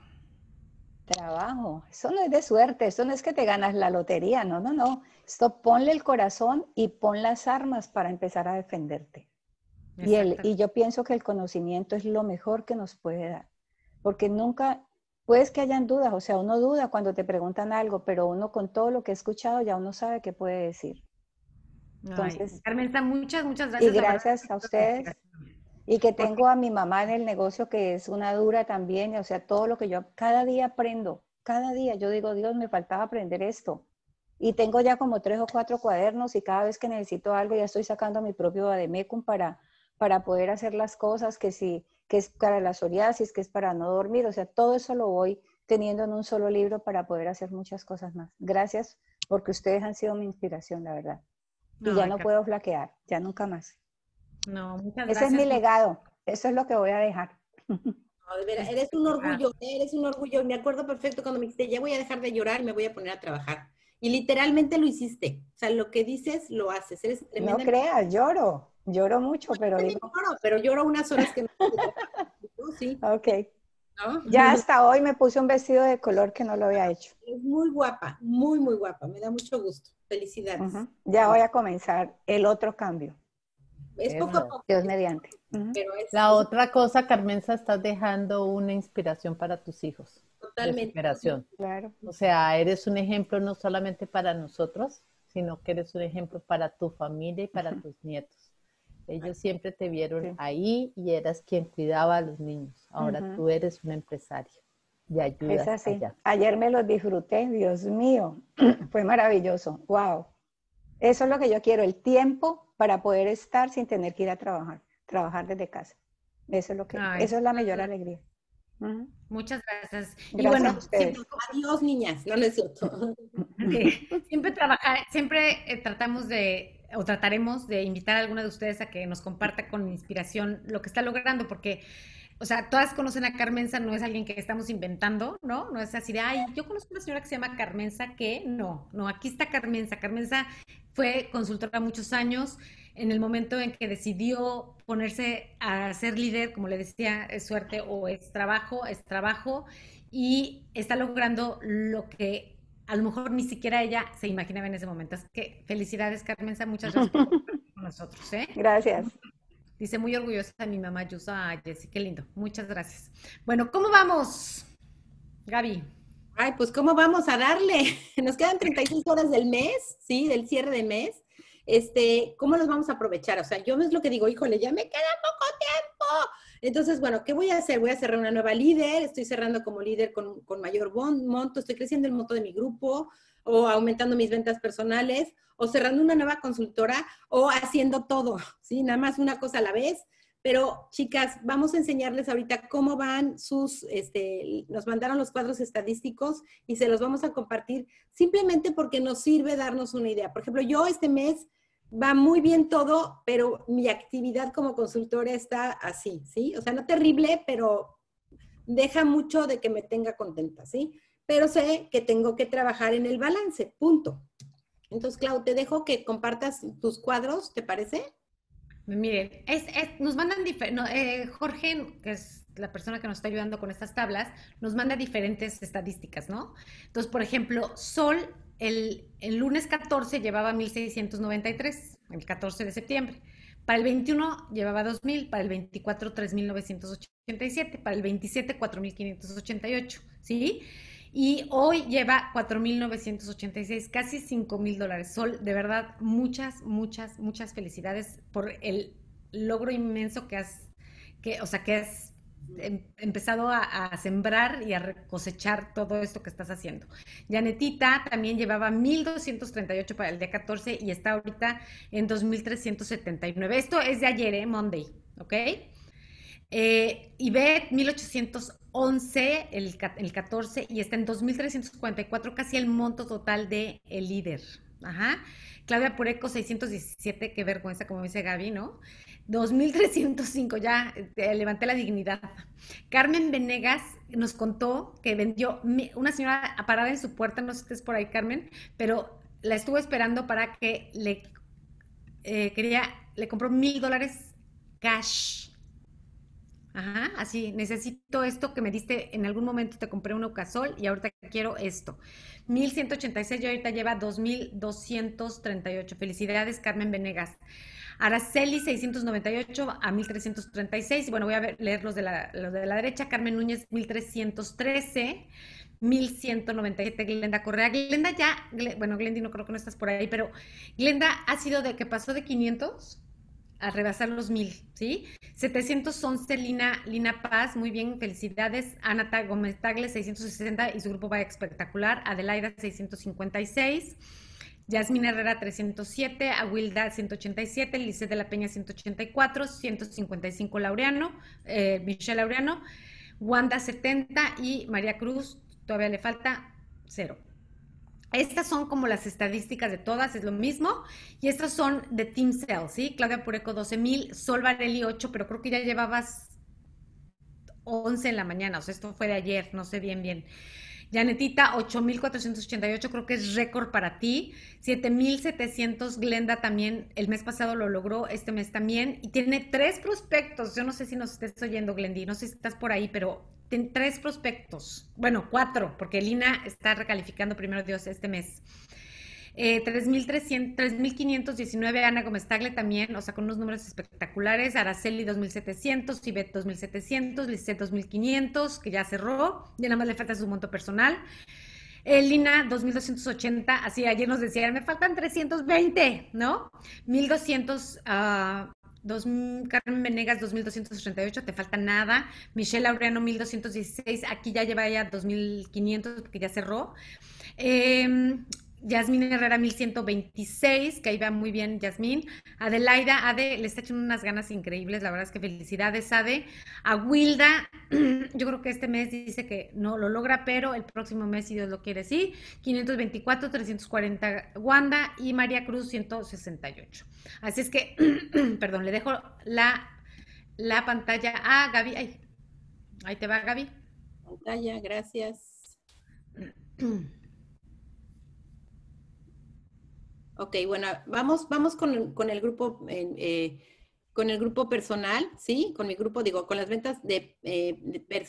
Trabajo, eso no es de suerte, eso no es que te ganas la lotería, no, no, no. Esto ponle el corazón y pon las armas para empezar a defenderte. Y, el, y yo pienso que el conocimiento es lo mejor que nos puede dar, porque nunca, puedes que hayan dudas, o sea, uno duda cuando te preguntan algo, pero uno con todo lo que he escuchado ya uno sabe qué puede decir. Entonces, Carmen, muchas, muchas gracias. Y gracias a ustedes. Y que tengo a mi mamá en el negocio que es una dura también, o sea, todo lo que yo cada día aprendo, cada día yo digo, Dios, me faltaba aprender esto. Y tengo ya como tres o cuatro cuadernos y cada vez que necesito algo ya estoy sacando mi propio Ademecum para, para poder hacer las cosas, que si que es para la psoriasis, que es para no dormir, o sea, todo eso lo voy teniendo en un solo libro para poder hacer muchas cosas más. Gracias porque ustedes han sido mi inspiración, la verdad. Y ya no puedo flaquear, ya nunca más. No, muchas gracias. Ese es mi legado, eso es lo que voy a dejar. No, de veras, eres un orgullo, eres un orgullo. Me acuerdo perfecto cuando me dijiste, ya voy a dejar de llorar y me voy a poner a trabajar. Y literalmente lo hiciste. O sea, lo que dices, lo haces. Eres No creas, lloro. Lloro mucho, pero digo... Lloro, pero lloro unas horas que me... sí. Ok. Ya hasta hoy me puse un vestido de color que no lo había hecho. Es muy guapa, muy, muy guapa. Me da mucho gusto. Felicidades. Ya voy a comenzar el otro cambio. Es poco a poco. Dios mediante. La otra cosa, Carmenza, estás dejando una inspiración para tus hijos. Totalmente. Inspiración. Claro. O sea, eres un ejemplo no solamente para nosotros, sino que eres un ejemplo para tu familia y para tus nietos. Ellos siempre te vieron ahí y eras quien cuidaba a los niños. Ahora tú eres un empresario y ayudas. Es así. Ayer me los disfruté, Dios mío. Fue maravilloso. Wow. Eso es lo que yo quiero, el tiempo para poder estar sin tener que ir a trabajar, trabajar desde casa. Eso es lo que, eso es la mayor alegría. Muchas gracias. y bueno, siempre, adiós niñas, no es cierto. siempre trabajar, siempre eh, tratamos de o trataremos de invitar a alguna de ustedes a que nos comparta con inspiración lo que está logrando, porque, o sea, todas conocen a Carmenza, no es alguien que estamos inventando, ¿no? No es así de, ay, yo conozco una señora que se llama Carmenza, que no, no, aquí está Carmenza. Carmenza fue consultora muchos años. En el momento en que decidió ponerse a ser líder, como le decía, es suerte o es trabajo, es trabajo, y está logrando lo que a lo mejor ni siquiera ella se imaginaba en ese momento. Es que felicidades, Carmenza, muchas gracias por estar con nosotros. ¿eh? Gracias. Dice muy orgullosa de mi mamá Yusa Jessy, qué lindo. Muchas gracias. Bueno, ¿cómo vamos, Gaby? Ay, pues ¿cómo vamos a darle? Nos quedan 36 horas del mes, ¿sí? Del cierre de mes. Este, ¿cómo los vamos a aprovechar? O sea, yo es lo que digo, híjole, ya me queda poco tiempo. Entonces, bueno, ¿qué voy a hacer? Voy a cerrar una nueva líder, estoy cerrando como líder con, mayor monto, estoy creciendo el monto de mi grupo o aumentando mis ventas personales o cerrando una nueva consultora o haciendo todo, ¿sí? Nada más una cosa a la vez. Pero chicas, vamos a enseñarles ahorita cómo van sus, este, nos mandaron los cuadros estadísticos y se los vamos a compartir simplemente porque nos sirve darnos una idea. Por ejemplo, yo este mes va muy bien todo, pero mi actividad como consultora está así, ¿sí? O sea, no terrible, pero deja mucho de que me tenga contenta, ¿sí? Pero sé que tengo que trabajar en el balance, punto. Entonces, Clau, te dejo que compartas tus cuadros, ¿te parece? Miren, es, nos mandan, no, eh, Jorge, que es la persona que nos está ayudando con estas tablas, nos manda diferentes estadísticas, ¿no? Entonces, por ejemplo, Sol el, lunes 14 llevaba 1.693, el 14 de septiembre. Para el 21 llevaba 2.000, para el 24 3.987, para el 27 4.588, ¿sí? Y hoy lleva 4.986, casi 5.000 dólares. Sol, de verdad, muchas, muchas, muchas felicidades por el logro inmenso que has, que, o sea, que has Em, empezado a, sembrar y a cosechar todo esto que estás haciendo. Janetita también llevaba 1.238 para el día 14 y está ahorita en 2.379. Esto es de ayer, ¿eh? Monday, ¿ok? Eh, Ivette, 1811 el, el 14 y está en 2.344, casi el monto total de líder. Ajá. Claudia Pureco, 617, qué vergüenza, como dice Gaby, ¿no? 2.305, ya levanté la dignidad. Carmen Venegas nos contó que vendió una señora parada en su puerta, no sé si estés por ahí, Carmen, pero la estuvo esperando para que le eh, quería, le compró mil dólares cash. Ajá, así, necesito esto que me diste en algún momento, te compré un Ocasol y ahorita quiero esto. 1186 y ahorita lleva 2238. Felicidades, Carmen Venegas. Araceli 698 a 1336. Bueno, voy a leer los de, la, de la derecha. Carmen Núñez 1313. 1197 Glenda Correa. Glenda ya, bueno, Glendy no creo que no estás por ahí, pero Glenda ha sido de que pasó de 500 a rebasar los 1000, ¿sí? 711 Lina, Lina Paz, muy bien, felicidades. Ana Gómez Tagle 660 y su grupo va espectacular. Adelaida 656. Yasmín Herrera 307, Aguilda 187, Lice de la Peña 184, 155 Laureano, eh, Michelle Laureano, Wanda 70 y María Cruz, todavía le falta cero. Estas son como las estadísticas de todas, es lo mismo. Y estas son de Team Cell, ¿sí? Claudia Pureco 12.000, Sol Varelli 8, pero creo que ya llevabas 11 en la mañana, o sea, esto fue de ayer, no sé bien, bien. Janetita, 8.488, creo que es récord para ti. 7.700, Glenda también, el mes pasado lo logró, este mes también. Y tiene tres prospectos. Yo no sé si nos estés oyendo, Glendy, no sé si estás por ahí, pero tiene tres prospectos. Bueno, cuatro, porque Lina está recalificando primero Dios este mes. 3.519 eh, Ana Gómez Tagle también, o sea, con unos números espectaculares. Araceli 2.700, Tibet 2.700, Lisset 2.500, que ya cerró. Y nada más le falta su monto personal. Elina, 2280, así ayer nos decían, me faltan 320, ¿no? 1200, uh, dos, Carmen Venegas, 2238, te falta nada. Michelle Laureano, 1216, aquí ya lleva ya 2500 porque ya cerró. Eh, Yasmín Herrera 1126, que ahí va muy bien Yasmín. Adelaida, Ade, le está echando unas ganas increíbles, la verdad es que felicidades, Ade. A Wilda, yo creo que este mes dice que no lo logra, pero el próximo mes, si Dios lo quiere, sí. 524, 340 Wanda y María Cruz 168. Así es que, perdón, le dejo la, la pantalla a Gaby. Ay, ahí te va, Gaby. Pantalla, gracias. Ok, bueno, vamos, vamos con, con el grupo, eh, con el grupo personal, ¿sí? Con mi grupo, digo, con las ventas de, eh,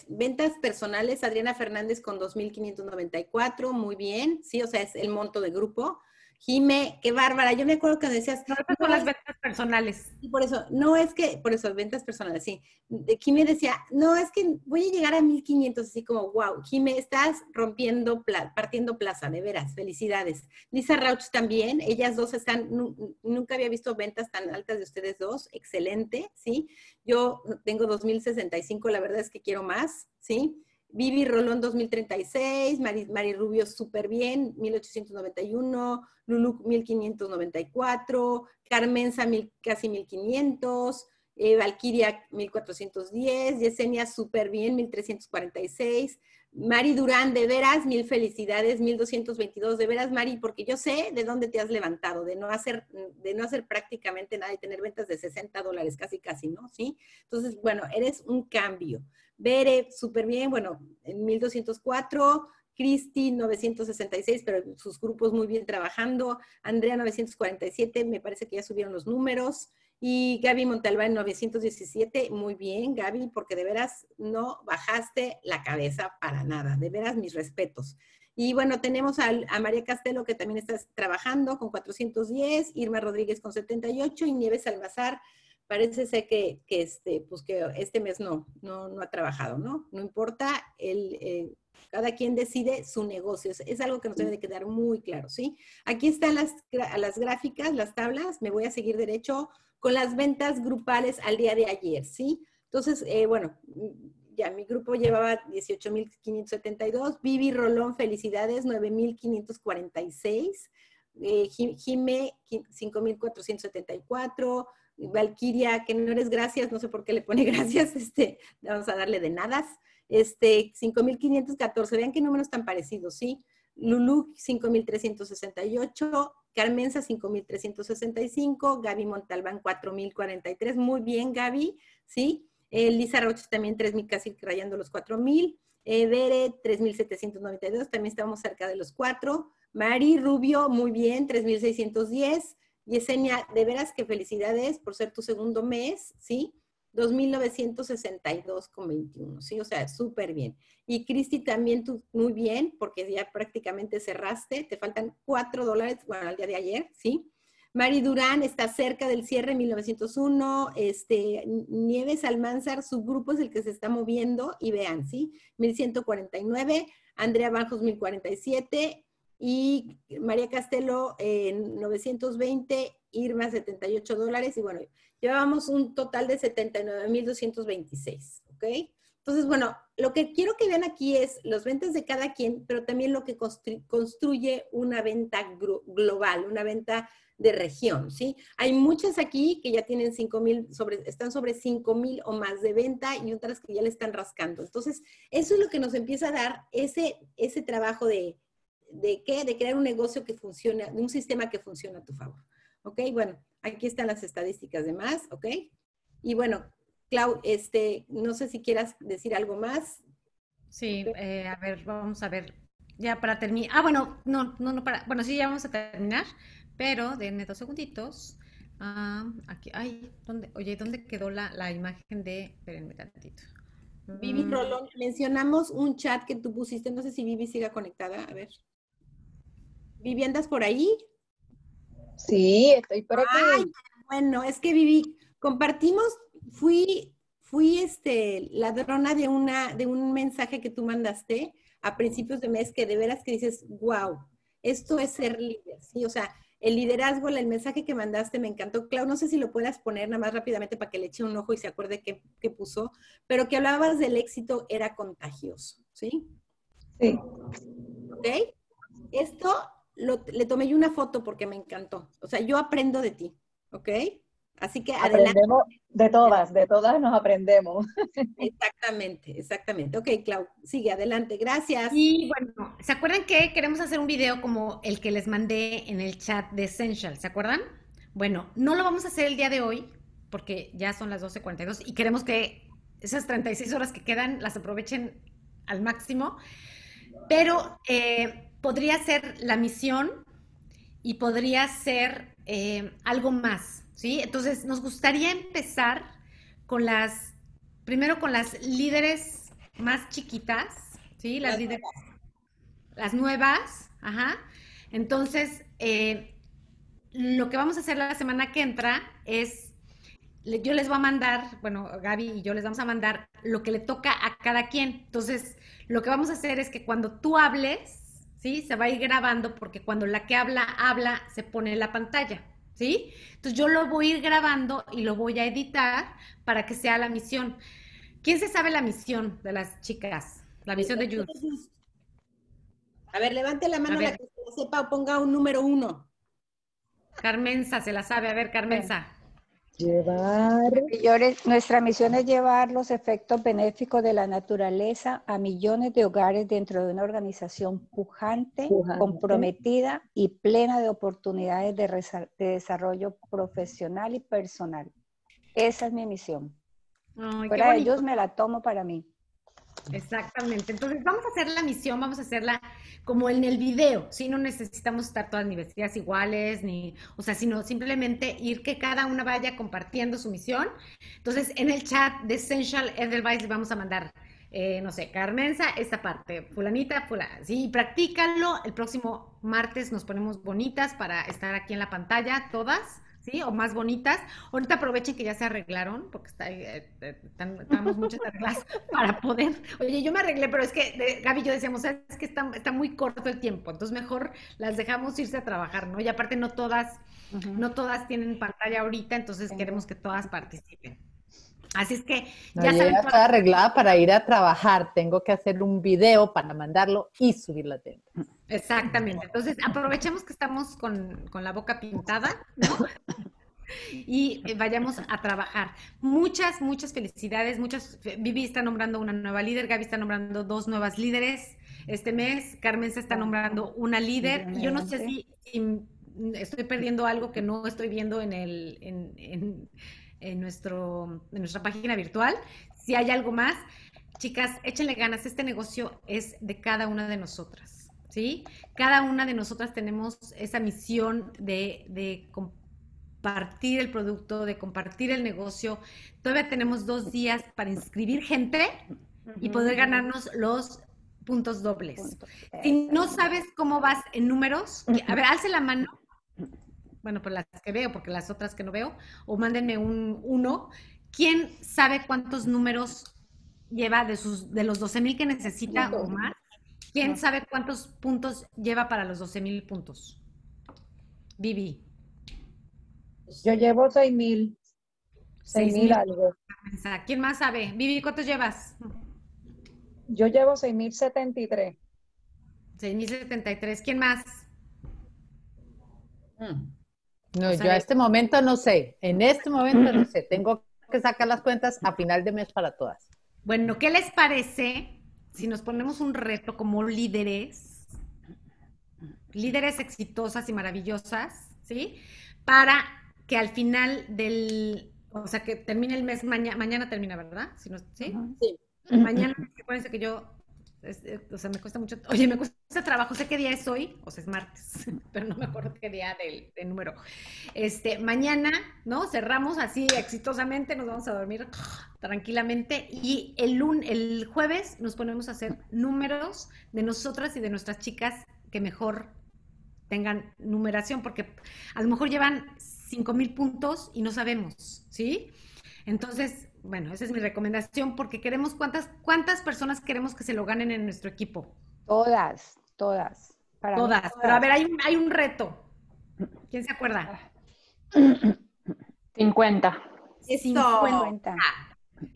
ventas personales, Adriana Fernández con 2.594, muy bien, ¿sí? O sea, es el monto de grupo. Jime, qué bárbara. Yo me acuerdo que decías. No, no las ventas personales. Y por eso, no es que, por eso, ventas personales, sí. Jime decía, no, es que voy a llegar a 1500, así como, wow, Jime, estás rompiendo, partiendo plaza, de veras, felicidades. Lisa Rauch también, ellas dos están, nunca había visto ventas tan altas de ustedes dos, excelente, ¿sí? Yo tengo 2065, la verdad es que quiero más, ¿sí? Vivi Rolón 2036, Mari, Mari Rubio súper bien, 1891, Lulu 1594, Carmenza mil, casi 1500, eh, Valquiria 1410, Yesenia súper bien, 1346, Mari Durán, de veras, mil felicidades, 1222, de veras, Mari, porque yo sé de dónde te has levantado, de no hacer, de no hacer prácticamente nada y tener ventas de 60 dólares, casi, casi, ¿no? ¿Sí? Entonces, bueno, eres un cambio. Bere, súper bien, bueno, en 1204, Cristi 966, pero sus grupos muy bien trabajando, Andrea 947, me parece que ya subieron los números, y Gaby Montalbán 917, muy bien Gaby, porque de veras no bajaste la cabeza para nada, de veras mis respetos. Y bueno, tenemos a, a María Castelo que también está trabajando con 410, Irma Rodríguez con 78 y Nieves Almazar parece ser que, este, pues que este mes no, no, no ha trabajado, ¿no? No importa, el, eh, cada quien decide su negocio. Es, algo que nos debe de quedar muy claro, ¿sí? Aquí están las, las gráficas, las tablas. Me voy a seguir derecho con las ventas grupales al día de ayer, ¿sí? Entonces, eh, bueno, ya mi grupo llevaba 18.572. Vivi Rolón, felicidades, 9.546. Eh, Jime, 5.474. Valquiria, que no eres gracias, no sé por qué le pone gracias, este, vamos a darle de nada. Este, 5.514, vean qué números tan parecidos, ¿sí? Lulu, 5.368, Carmenza, 5.365, Gaby Montalbán, 4.043, muy bien, Gaby, ¿sí? Eh, Lisa Roche también 3.000, casi rayando los 4.000. Eh, Bere, 3.792, también estamos cerca de los 4. Mari Rubio, muy bien, 3.610. Yesenia, de veras que felicidades por ser tu segundo mes, ¿sí? 2.962 con 21, ¿sí? O sea, súper bien. Y Cristi también tú muy bien, porque ya prácticamente cerraste, te faltan 4 dólares, bueno, al día de ayer, ¿sí? Mari Durán está cerca del cierre 1901, este, Nieves Almanzar, su grupo es el que se está moviendo y vean, ¿sí? 1149, Andrea Bajos 1047, y María Castelo en 920, Irma 78 dólares y bueno, llevábamos un total de 79.226, ¿ok? Entonces, bueno, lo que quiero que vean aquí es los ventas de cada quien, pero también lo que construye una venta global, una venta de región, ¿sí? Hay muchas aquí que ya tienen 5 mil, sobre, están sobre 5 mil o más de venta y otras que ya le están rascando. Entonces, eso es lo que nos empieza a dar ese, ese trabajo de, ¿de qué? De crear un negocio que funcione, un sistema que funcione a tu favor. ¿Ok? Bueno, aquí están las estadísticas de más, ¿ok? Y bueno, Clau, este, no sé si quieras decir algo más. Sí, eh, a ver, vamos a ver. Ya para terminar. Ah, bueno, no, no, no para. Bueno, sí, ya vamos a terminar. Pero denme dos segunditos. Ah, aquí, ay, ¿dónde? Oye, ¿dónde quedó la, la imagen de, espérenme tantito. Vivi mm. Rolón, mencionamos un chat que tú pusiste, no sé si Vivi siga conectada, a ver. Vivi, ¿andas por ahí? Sí, estoy por aquí. Ay, bueno, es que Vivi, compartimos, fui, fui este, ladrona de, una, de un mensaje que tú mandaste a principios de mes que de veras que dices, wow, esto es ser líder, ¿sí? O sea, el liderazgo, el mensaje que mandaste me encantó. Clau, no sé si lo puedas poner nada más rápidamente para que le eche un ojo y se acuerde qué, puso, pero que hablabas del éxito era contagioso, ¿sí? Sí. ¿Ok? Esto le tomé yo una foto porque me encantó. O sea, yo aprendo de ti, ¿ok? Así que aprendemos de todas, de todas nos aprendemos. Exactamente, exactamente. Ok, Clau, sigue adelante, gracias. Y bueno, ¿se acuerdan que queremos hacer un video como el que les mandé en el chat de Essential? ¿Se acuerdan? Bueno, no lo vamos a hacer el día de hoy porque ya son las 12.42 y queremos que esas 36 horas que quedan las aprovechen al máximo, pero eh, podría ser la misión y podría ser eh, algo más, ¿sí? Entonces, nos gustaría empezar con las, primero con las líderes más chiquitas, ¿sí? Las, líderes, las nuevas, ajá. Entonces, eh, lo que vamos a hacer la semana que entra es, yo les voy a mandar, bueno, Gaby y yo les vamos a mandar lo que le toca a cada quien. Entonces, lo que vamos a hacer es que cuando tú hables, ¿sí? Se va a ir grabando porque cuando la que habla, habla, se pone en la pantalla. ¿sí? Entonces yo lo voy a ir grabando y lo voy a editar para que sea la misión. ¿Quién se sabe la misión de las chicas? La misión de Jules. A ver, levante la mano la que se sepa o ponga un número uno. Carmenza se la sabe. A ver, Carmenza. Llevar. Nuestra misión es llevar los efectos benéficos de la naturaleza a millones de hogares dentro de una organización pujante, comprometida y plena de oportunidades de, desarrollo profesional y personal. Esa es mi misión. Fuera de ellos me la tomo para mí. Exactamente. Entonces vamos a hacer la misión, vamos a hacerla como en el video, ¿sí? No necesitamos estar todas universidades iguales, ni, o sea, sino simplemente ir que cada una vaya compartiendo su misión. Entonces, en el chat de Essential Edelweiss le vamos a mandar, eh, no sé, Carmenza, esta parte, fulanita, fulana, sí, practícalo. El próximo martes nos ponemos bonitas para estar aquí en la pantalla, todas. ¿Sí? O más bonitas. Ahorita aprovechen que ya se arreglaron, porque está, eh, eh, estamos muchas arregladas para poder. Oye, yo me arreglé, pero es que Gaby y yo decíamos, es que está, está, muy corto el tiempo, entonces mejor las dejamos irse a trabajar, ¿no? Y aparte no todas, no todas tienen pantalla ahorita, entonces queremos que todas participen. Así es que ya saben. está arreglada para ir a trabajar. Tengo que hacer un video para mandarlo y subir la tienda. Exactamente. Entonces, aprovechemos que estamos con, con la boca pintada, ¿no? y vayamos a trabajar. Muchas, muchas felicidades. Muchas, Vivi está nombrando una nueva líder, Gaby está nombrando dos nuevas líderes este mes, Carmen se está nombrando una líder. Yo no sé si, estoy perdiendo algo que no estoy viendo en el, en, en, nuestro, en nuestra página virtual. Si hay algo más, chicas, échenle ganas. Este negocio es de cada una de nosotras. ¿Sí? Cada una de nosotras tenemos esa misión de, de compartir el producto, de compartir el negocio. Todavía tenemos dos días para inscribir gente y poder ganarnos los puntos dobles. Si no sabes cómo vas en números, a ver, alce la mano bueno, pues las que veo, porque las otras que no veo, o mándenme un uno. ¿Quién sabe cuántos números lleva de, sus, de los 12 mil que necesita o más? ¿Quién sabe cuántos puntos lleva para los 12 mil puntos? Vivi. Yo llevo 6 mil. 6 mil algo. ¿Quién más sabe? Vivi, ¿cuántos llevas? Yo llevo 6.073. 6.073. ¿Quién más? Mm. No, O sea, yo a este momento no sé. En este momento no sé. Tengo que sacar las cuentas a final de mes para todas. Bueno, ¿qué les parece si nos ponemos un reto como líderes, líderes exitosas y maravillosas, ¿sí? Para que al final del, o sea, que termine el mes, mañana, mañana termina, ¿verdad? Si no, ¿sí? Ujú. Mañana, acuérdense que yo, eh, o sea, me cuesta mucho, oye, me cuesta trabajo, sé qué día es hoy, o sea, es martes, pero no me acuerdo qué día del, número. Este, mañana, ¿no? Cerramos así exitosamente, nos vamos a dormir tranquilamente y el lun el jueves nos ponemos a hacer números de nosotras y de nuestras chicas que mejor tengan numeración, porque a lo mejor llevan cinco mil puntos y no sabemos, ¿sí? Entonces, bueno, esa es mi recomendación porque queremos, ¿cuántas, cuántas personas queremos que se lo ganen en nuestro equipo? Todas, todas. Para Todas. Pero a ver, hay un, hay un reto. ¿Quién se acuerda? 50. Eso. 50.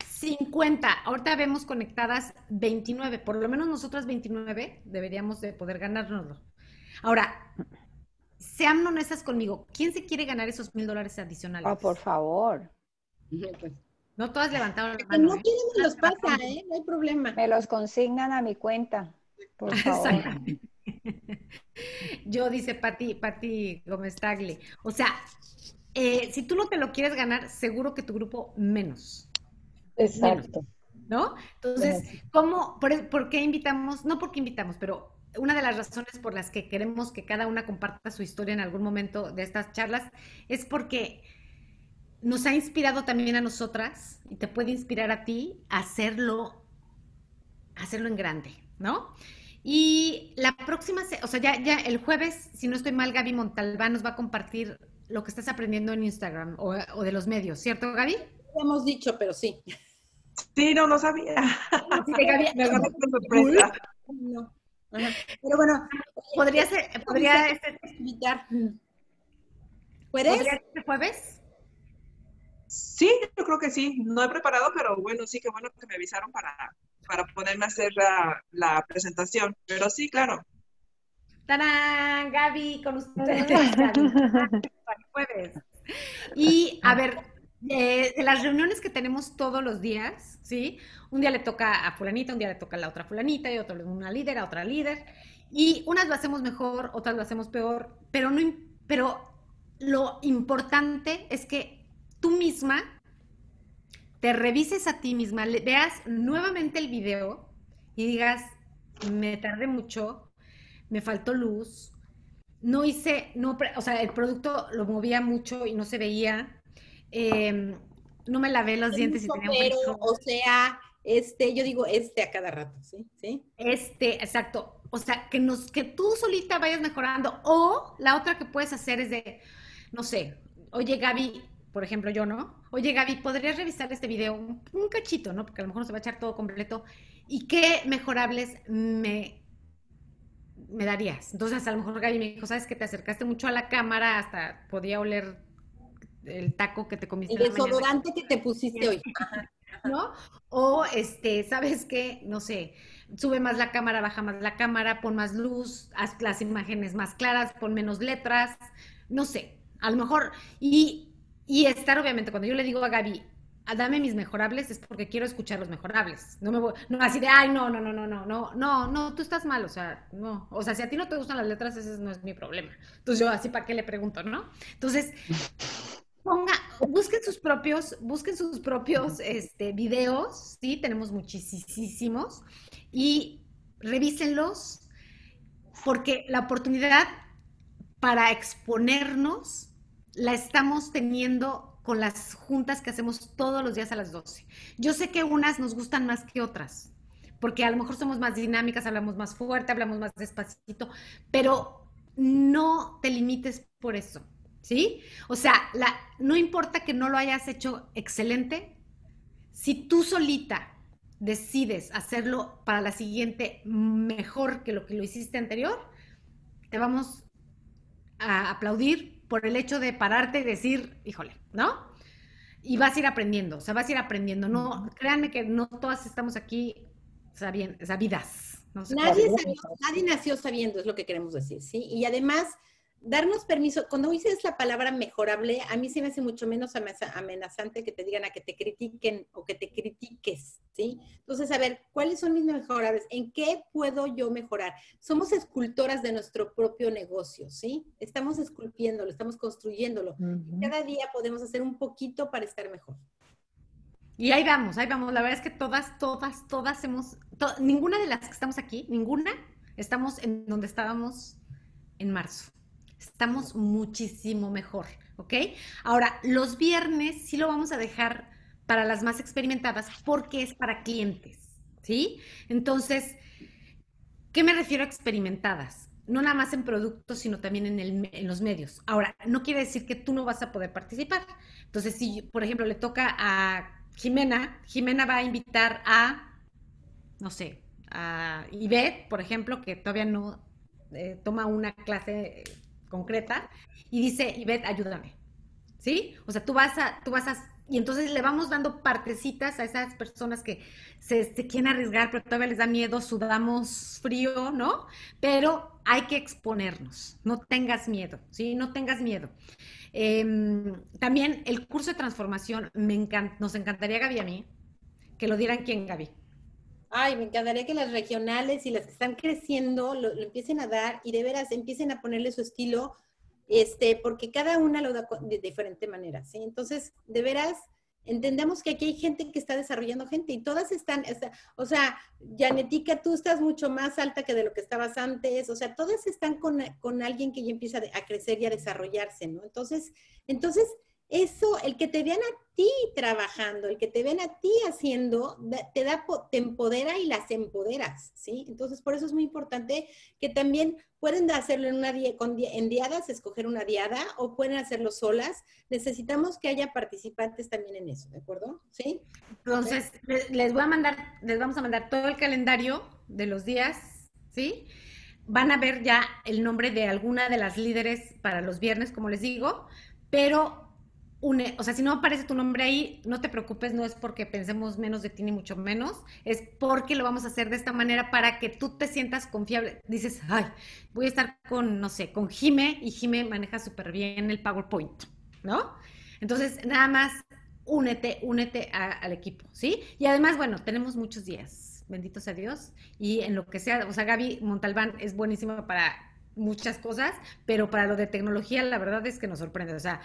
50. Ahorita vemos conectadas 29. Por lo menos nosotras 29 deberíamos de poder ganárnoslo. Ahora, sean honestas conmigo. ¿Quién se quiere ganar esos mil dólares adicionales? Ah, por favor. Pues, No todas levantaron la mano. no ¿eh? quieren me los pasa, ¿eh? No hay problema. Me los consignan a mi cuenta. Por favor. Exactamente. Yo, dice Pati, Pati Gómez Tagle. O sea, eh, si tú no te lo quieres ganar, seguro que tu grupo menos. Exacto. ¿no? Entonces, ¿cómo, por, por qué invitamos? No porque invitamos, pero una de las razones por las que queremos que cada una comparta su historia en algún momento de estas charlas es porque nos ha inspirado también a nosotras y te puede inspirar a ti a hacerlo, a hacerlo en grande, ¿no? Y la próxima, o sea, ya, ya el jueves, si no estoy mal, Gaby Montalbán nos va a compartir lo que estás aprendiendo en Instagram o, o de los medios, ¿cierto, Gaby? Lo hemos dicho, pero sí. Sí, no, no sabía. Sí, Gaby. Me agarré con sorpresa. No. Ajá. Pero bueno, Podría ser, podría ser, invitar. ¿Puedes? podría ser el jueves. Sí, yo creo que sí. No he preparado, pero bueno, sí, qué bueno que me avisaron para, para poderme hacer la, la presentación. Pero sí, claro. ¡Tarán! Gaby, con ustedes. Gaby. Para el jueves. Y a ver, de, de las reuniones que tenemos todos los días, ¿sí? Un día le toca a fulanita, un día le toca a la otra fulanita, y otro una líder, a otra líder. Y unas lo hacemos mejor, otras lo hacemos peor, pero, no, pero lo importante es que tú misma te revises a ti misma, le- veas nuevamente el video y digas, me tardé mucho, me faltó luz, no hice, no, o sea, el producto lo movía mucho y no se veía, em, no me lavé los dientes y tenía un o sea, este, yo digo este a cada rato, ¿sí? ¿Sí? Este, exacto. O sea, que nos, que tú solita vayas mejorando. O la otra que puedes hacer es de, no sé, oye Gaby, por ejemplo, yo, ¿no? Oye Gaby, ¿podrías revisar este video un, un cachito, ¿no? Porque a lo mejor no se va a echar todo completo. ¿Y qué mejorables me, me darías? Entonces, a lo mejor Gaby me dijo, ¿sabes que te acercaste mucho a la cámara hasta podía oler el taco que te comiste El desodorante que te pusiste hoy. ¿no? O, este, ¿sabes qué? No sé, sube más la cámara, baja más la cámara, pon más luz, haz las imágenes más claras, pon menos letras, no sé, a lo mejor, y, y estar obviamente, cuando yo le digo a Gaby, "Ah, dame mis mejorables, es porque quiero escuchar los mejorables, no me voy, no así de, ay, no, no, no, no, no, no, no, no, tú estás mal, o sea, no, o sea, si a ti no te gustan las letras, ese no es mi problema, entonces yo así, ¿para qué le pregunto, no? Entonces, ponga, busquen sus propios, busquen sus propios este, videos, sí, tenemos muchísimos, y revísenlos, porque la oportunidad para exponernos la estamos teniendo con las juntas que hacemos todos los días a las 12. Yo sé que unas nos gustan más que otras, porque a lo mejor somos más dinámicas, hablamos más fuerte, hablamos más despacito, pero no te limites por eso. ¿Sí? O sea, la, no importa que no lo hayas hecho excelente, si tú solita decides hacerlo para la siguiente mejor que lo que lo hiciste anterior, te vamos a aplaudir por el hecho de pararte y decir, híjole, ¿no? Y vas a ir aprendiendo, o sea, vas a ir aprendiendo. No, créanme que no todas estamos aquí sabien- sabidas. No Nadie, sabió- nadie nació sabiendo, es lo que queremos decir, ¿sí? Y además, darnos permiso, cuando dices la palabra mejorable, a mí se me hace mucho menos amenaza- amenazante que te digan a que te critiquen o que te critiques, ¿sí? Entonces, a ver, ¿cuáles son mis mejorables? ¿En qué puedo yo mejorar? Somos escultoras de nuestro propio negocio, ¿sí? Estamos esculpiéndolo, estamos construyéndolo. Ujú. Cada día podemos hacer un poquito para estar mejor. Y ahí vamos, ahí vamos. La verdad es que todas, todas, todas hemos, to- ninguna de las que estamos aquí, ninguna, estamos en donde estábamos en marzo. Estamos muchísimo mejor, ¿ok? Ahora, los viernes sí lo vamos a dejar para las más experimentadas porque es para clientes, ¿sí? Entonces, ¿qué me refiero a experimentadas? No nada más en productos, sino también en, el en los medios. Ahora, no quiere decir que tú no vas a poder participar. Entonces, si, por ejemplo, le toca a Jimena, Jimena va a invitar a, no sé, a Ivette, por ejemplo, que todavía no eh, toma una clase concreta, y dice, Ivette, ayúdame. ¿Sí? O sea, tú vas a, tú vas a, y entonces le vamos dando partecitas a esas personas que se, se quieren arriesgar, pero todavía les da miedo, sudamos frío, ¿no? Pero hay que exponernos, no tengas miedo, ¿sí? No tengas miedo. Em, también el curso de transformación, me encan- nos encantaría, Gaby, a mí, que lo dieran quién, Gaby. Ay, me encantaría que las regionales y las que están creciendo lo, lo empiecen a dar y de veras empiecen a ponerle su estilo, este, porque cada una lo da de diferente manera, ¿sí? Entonces, de veras, entendemos que aquí hay gente que está desarrollando gente y todas están, está- o sea, Janetica, tú estás mucho más alta que de lo que estabas antes, o sea, todas están con, con alguien que ya empieza a crecer y a desarrollarse, ¿no? Entonces, entonces, eso, el que te vean a ti trabajando, el que te ven a ti haciendo, te da, te empodera y las empoderas, ¿sí? Entonces, por eso es muy importante que también pueden hacerlo en una con en diadas, escoger una diada, o pueden hacerlo solas. Necesitamos que haya participantes también en eso, ¿de acuerdo? ¿Sí? Entonces, le- les voy a mandar, les vamos a mandar todo el calendario de los días, ¿sí? Van a ver ya el nombre de alguna de las líderes para los viernes, como les digo, pero o sea, si no aparece tu nombre ahí, no te preocupes, no es porque pensemos menos de ti ni mucho menos, es porque lo vamos a hacer de esta manera para que tú te sientas confiable. Dices, ay, voy a estar con, no sé, con Jime y Jime maneja súper bien el PowerPoint, ¿no? Entonces, nada más únete, únete al equipo, ¿sí? Y además, bueno, tenemos muchos días, bendito sea Dios, y en lo que sea, o sea, Gaby Montalbán es buenísima para muchas cosas, pero para lo de tecnología, la verdad es que nos sorprende, o sea,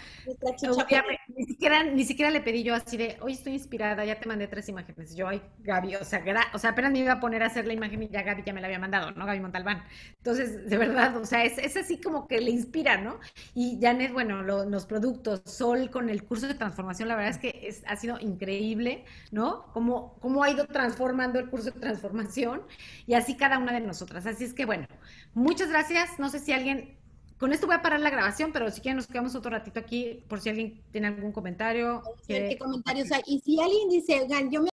ni siquiera, ni siquiera le pedí yo así de, hoy estoy inspirada, ya te mandé tres imágenes. Yo, ay, Gaby, o sea, gra- o sea, apenas me iba a poner a hacer la imagen y ya Gaby ya me la había mandado, ¿no? Gaby Montalbán. Entonces, de verdad, o sea, es, es así como que le inspira, ¿no? Y Janet, bueno, lo- los productos, Sol con el curso de transformación, la verdad es que es- ha sido increíble, ¿no? Cómo, cómo ha ido transformando el curso de transformación y así cada una de nosotras. Así es que, bueno, muchas gracias. No sé si alguien con esto voy a parar la grabación, pero si quieren nos quedamos otro ratito aquí por si alguien tiene algún comentario. ¿Qué comentarios hay? Y si alguien dice, oigan, yo me